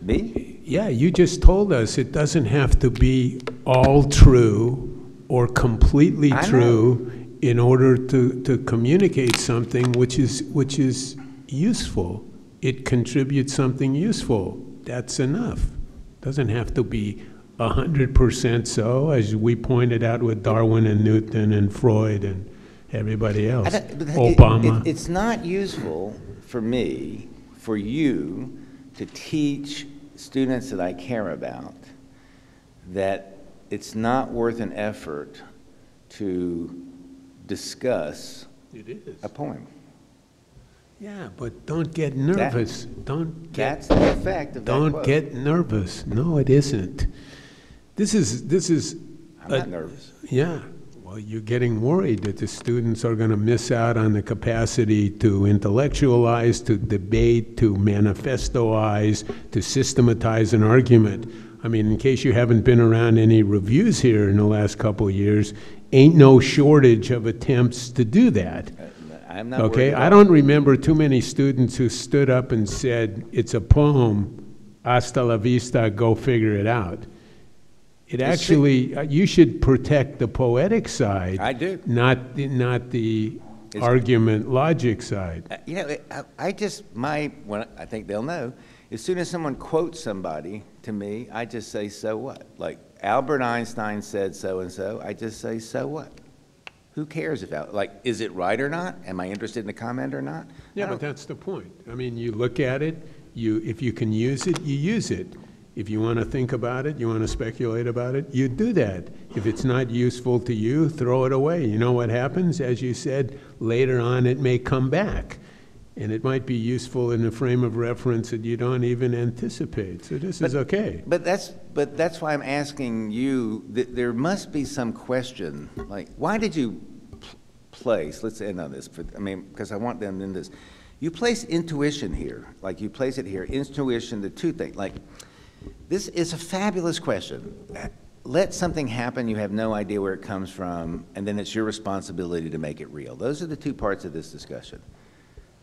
Me? Yeah, you just told us it doesn't have to be all true or completely I know. true in order to, to communicate something which is, which is useful. It contributes something useful. That's enough. Doesn't have to be 100% so, as we pointed out with Darwin and Newton and Freud and everybody else. don't- it- Obama. it- It's not useful for me, for you, to teach students that I care about that it's not worth an effort to discuss It is. a poem. Yeah, but don't get nervous. Don't get That's the effect of that Don't quote. get nervous. No, it isn't. This is, this is. I'm not nervous. Yeah, well, you're getting worried that the students are going to miss out on the capacity to intellectualize, to debate, to manifestoize, to systematize an argument. I mean, in case you haven't been around any reviews here in the last couple of years, ain't no shortage of attempts to do that. I'm not worried Okay, I don't remember too many students who stood up and said, it's a poem, hasta la vista, go figure it out. It actually, uh, you should protect the poetic side. I do. Not, the- not the It's- argument logic side. Uh, You know, I, I just, my, when, I think they'll know, as soon as someone quotes somebody to me, I just say, so what? Like Albert Einstein said so-and-so, I just say, so what? Who cares about, like, is it right or not? Am I interested in the comment or not? Yeah, but that's the point. I mean, you look at it, you, if you can use it, you use it. If you want to think about it, you want to speculate about it, you do that. If it's not useful to you, throw it away. You know what happens? As you said, later on, it may come back. And it might be useful in a frame of reference that you don't even anticipate. So this is okay. But that's, but that's why I'm asking you, there must be some question, like, why did you pl- place, let's end on this, for- I mean, because I want them in this. You place intuition here, like you place it here, intuition, the two things, like, this is a fabulous question. Let something happen, you have no idea where it comes from, and then it's your responsibility to make it real. Those are the two parts of this discussion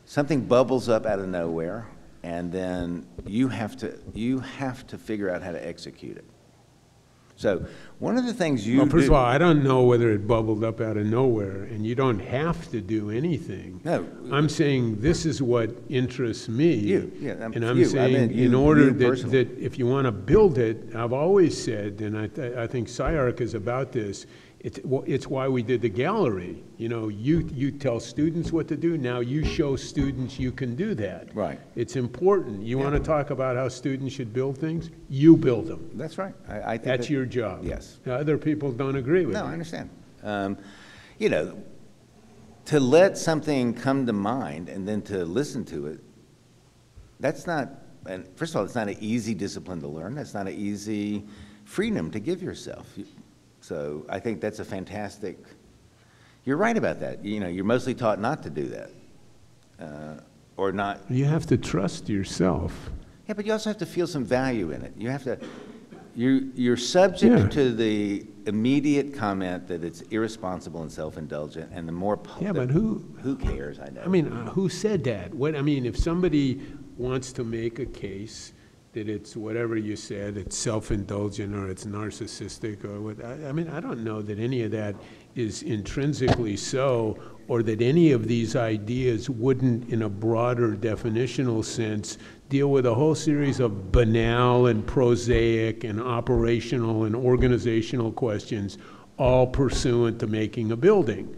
something bubbles up out of nowhere, and then you have to, you have to figure out how to execute it. So, one of the things you Well, first of all, I don't know whether it bubbled up out of nowhere, and you don't have to do anything. No. I'm saying this is what interests me. You, yeah, um, And I'm you, I saying, meant in order that, that if you want to build it, I've always said, and I, th- I think SCI-Arc is about this, it's, it's why we did the gallery. You know, you, you tell students what to do, now you show students you can do that. Right. It's important. You want to talk about how students should build things? You build them. That's right. I, I think. That's that- your job. Yes. Now, Other people don't agree with No, I you. understand. Um, You know, to let something come to mind and then to listen to it, that's not, and first of all, it's not an easy discipline to learn. That's not an easy freedom to give yourself. You- So I think that's a fantastic, you're right about that. You know, you're mostly taught not to do that. uh, Or not, You have to trust yourself. yeah, but you also have to feel some value in it. You have to, you, you're Yeah. subject to the immediate comment that it's irresponsible and self-indulgent, and the more. Yeah, but who- Who cares, I know. I mean, uh, who said that? What, I mean, if somebody wants to make a case that it's whatever you said, it's self-indulgent or it's narcissistic or what, I, I mean, I don't know that any of that is intrinsically so, or that any of these ideas wouldn't, in a broader definitional sense, deal with a whole series of banal and prosaic and operational and organizational questions, all pursuant to making a building.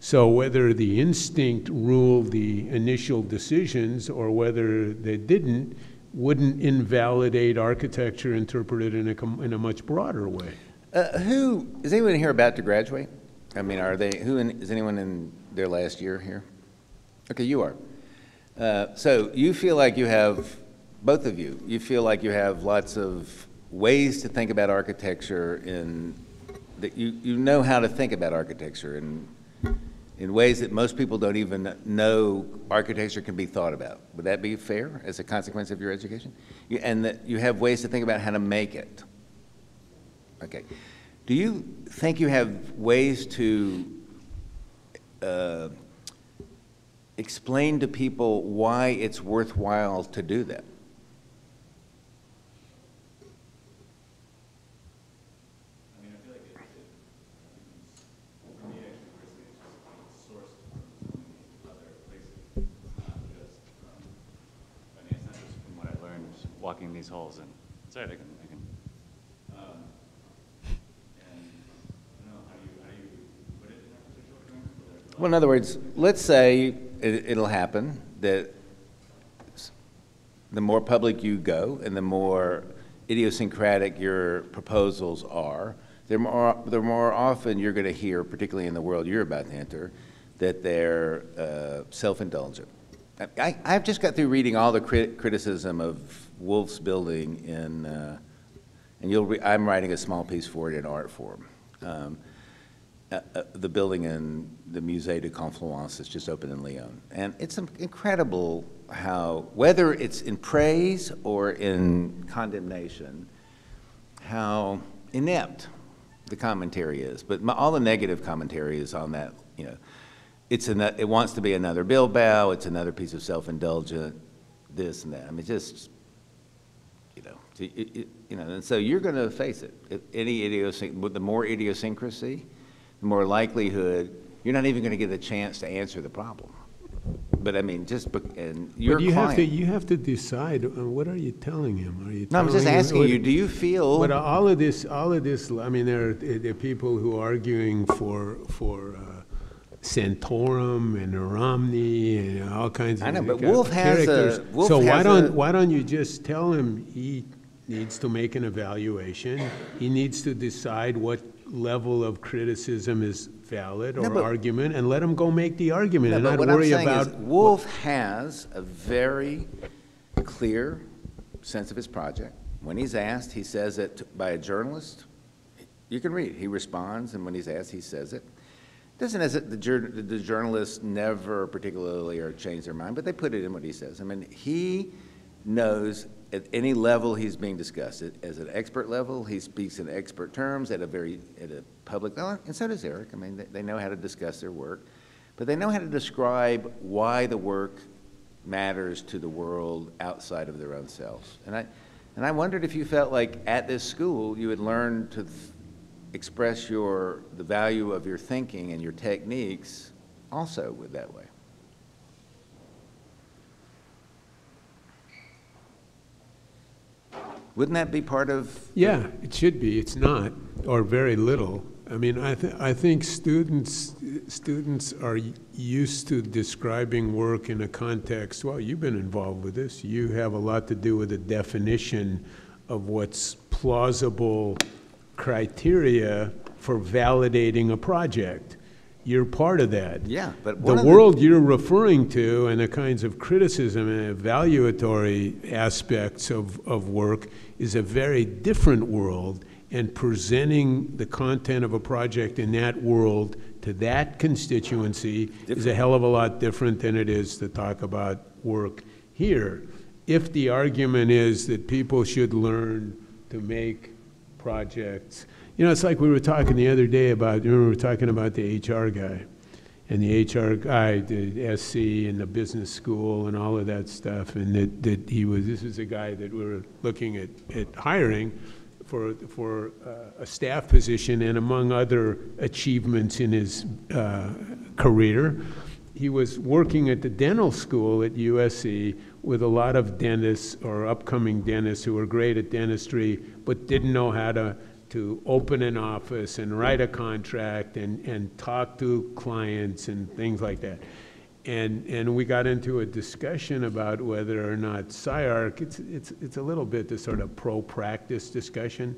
So whether the instinct ruled the initial decisions or whether they didn't, wouldn't invalidate architecture interpreted in a, in a much broader way. Uh, Who, is anyone here about to graduate? I mean, are they, who, in- is anyone in their last year here? Okay, you are. Uh, So you feel like you have, both of you, you feel like you have lots of ways to think about architecture in, that you, you know how to think about architecture in, in ways that most people don't even know architecture can be thought about. Would that be fair as a consequence of your education? You- And that you have ways to think about how to make it? Okay. Do you think you have ways to uh, explain to people why it's worthwhile to do that? I mean, it's not just from what I learned walking these halls I can, I can. um, Well, in other words, let's say it, it'll happen that the more public you go and the more idiosyncratic your proposals are, the more, the more often you're going to hear, particularly in the world you're about to enter, that they're uh, self-indulgent. I, I've just got through reading all the crit- criticism of Wolf's building in, uh, and you'll, re- I'm writing a small piece for it in Artforum. Um, uh, uh, The building in the Musée de Confluence that's just opened in Lyon. And it's incredible how, whether it's in praise or in condemnation, how inept the commentary is. But my, all the negative commentary is on that, you know, it's an, it wants to be another Bilbao, it's another piece of self-indulgent, this and that. I mean, just, you know, it- it- you know, and so you're going to face it. If Any idiosync, with the more idiosyncrasy, the more likelihood, you're not even going to get a chance to answer the problem. But I mean, just, bec- and your But you have to, you have to decide, uh, what are you telling him? Are you No, I'm just him asking what- you, do you feel? But all of this, all of this, I mean, there are, there are people who are arguing for, for uh, Santorum and Romney and all kinds of. I know, but Wolf has a- characters. Wolf So why don't, a- why don't you just tell him he needs to make an evaluation? He needs to decide what level of criticism is valid No, or but- argument, and let him go make the argument No, and not what I'm worry saying is, about. Wolf has a very clear sense of his project. When he's asked, he says it by a journalist. You can read, he responds, and when he's asked, he says it. Doesn't as the the journalists never particularly or change their mind, but they put it in what he says. I mean, he knows at any level he's being discussed. As an expert level, he speaks in expert terms at a very, at a public, level, and so does Eric. I mean, they, they know how to discuss their work. But they know how to describe why the work matters to the world outside of their own selves. And I, and I wondered if you felt like at this school, you had learned to th- express your, the value of your thinking and your techniques also with that way. Wouldn't that be part of? Yeah, it should be. It's not, or very little. I mean, I, th- I think students, students are used to describing work in a context, well, you've been involved with this. You have a lot to do with the definition of what's plausible criteria for validating a project. You're part of that. Yeah, but The of the- world you're referring to and the kinds of criticism and evaluatory aspects of, of work is a very different world, and presenting the content of a project in that world to that constituency is a hell of a lot different than it is to talk about work here. If the argument is that people should learn to make projects, you know, it's like we were talking the other day about, remember we were talking about the HR guy? And the HR guy, the SC and the business school and all of that stuff, and that, that he was, this is a guy that we were looking at, at hiring for, for uh, a staff position, and among other achievements in his uh, career, he was working at the dental school at USC with a lot of dentists or upcoming dentists who were great at dentistry, but didn't know how to, to open an office and write a contract and, and talk to clients and things like that. And, and we got into a discussion about whether or not SCI-Arc, it's, it's, it's a little bit the sort of pro-practice discussion.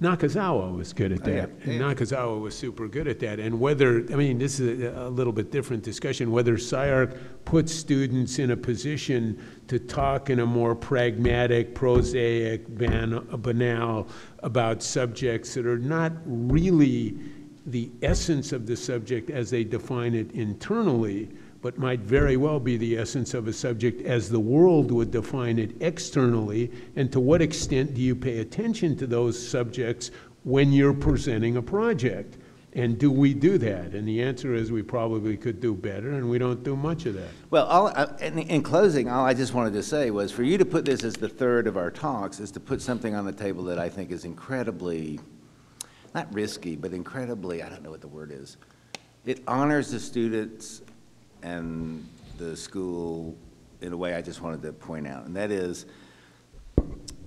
Nakazawa was good at Oh, yeah, that. And yeah. Nakazawa was super good at that. And whether, I mean, this is a, a little bit different discussion, whether SCI-Arc puts students in a position to talk in a more pragmatic, prosaic, ban- banal about subjects that are not really the essence of the subject as they define it internally, but might very well be the essence of a subject as the world would define it externally, and to what extent do you pay attention to those subjects when you're presenting a project? And do we do that? And the answer is we probably could do better, and we don't do much of that. Well, all, I- uh, in, in closing, all I just wanted to say was for you to put this as the third of our talks is to put something on the table that I think is incredibly, not risky, but incredibly, I don't know what the word is. It honors the students and the school in a way I just wanted to point out, and that is,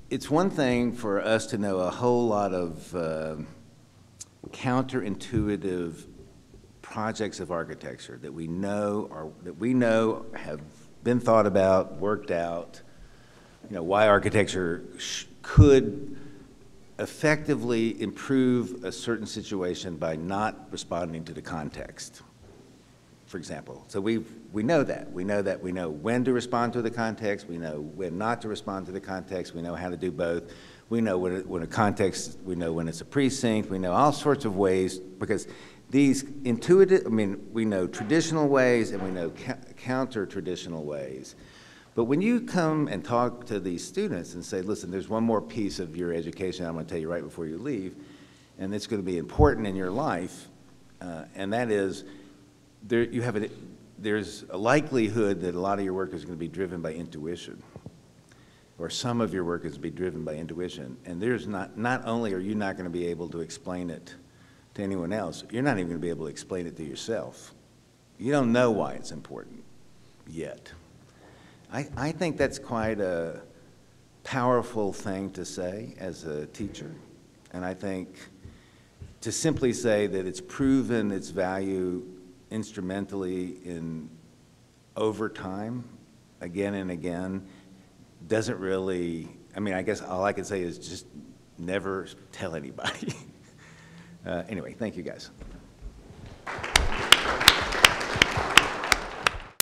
it's one thing for us to know a whole lot of uh, counterintuitive projects of architecture that we know are, that we know have been thought about, worked out, you know, why architecture could effectively improve a certain situation by not responding to the context. For example. So we, we know that. We know that. We know when to respond to the context. We know when not to respond to the context. We know how to do both. We know when, it- when a context, we know when it's a precinct. We know all sorts of ways, because these intuitive, I mean, we know traditional ways and we know ca- counter-traditional ways. But when you come and talk to these students and say, listen, there's one more piece of your education I'm going to tell you right before you leave, and it's going to be important in your life, uh, and that is, there, you have a, there's a likelihood that a lot of your work is going to be driven by intuition, or some of your work is going to be driven by intuition. And there's not, not only are you not going to be able to explain it to anyone else, you're not even going to be able to explain it to yourself. You don't know why it's important yet. I, I think that's quite a powerful thing to say as a teacher. And I think to simply say that it's proven its value instrumentally in over time, again and again, doesn't really, I mean, I guess all I can say is just never tell anybody. *laughs* uh, anyway, thank you guys.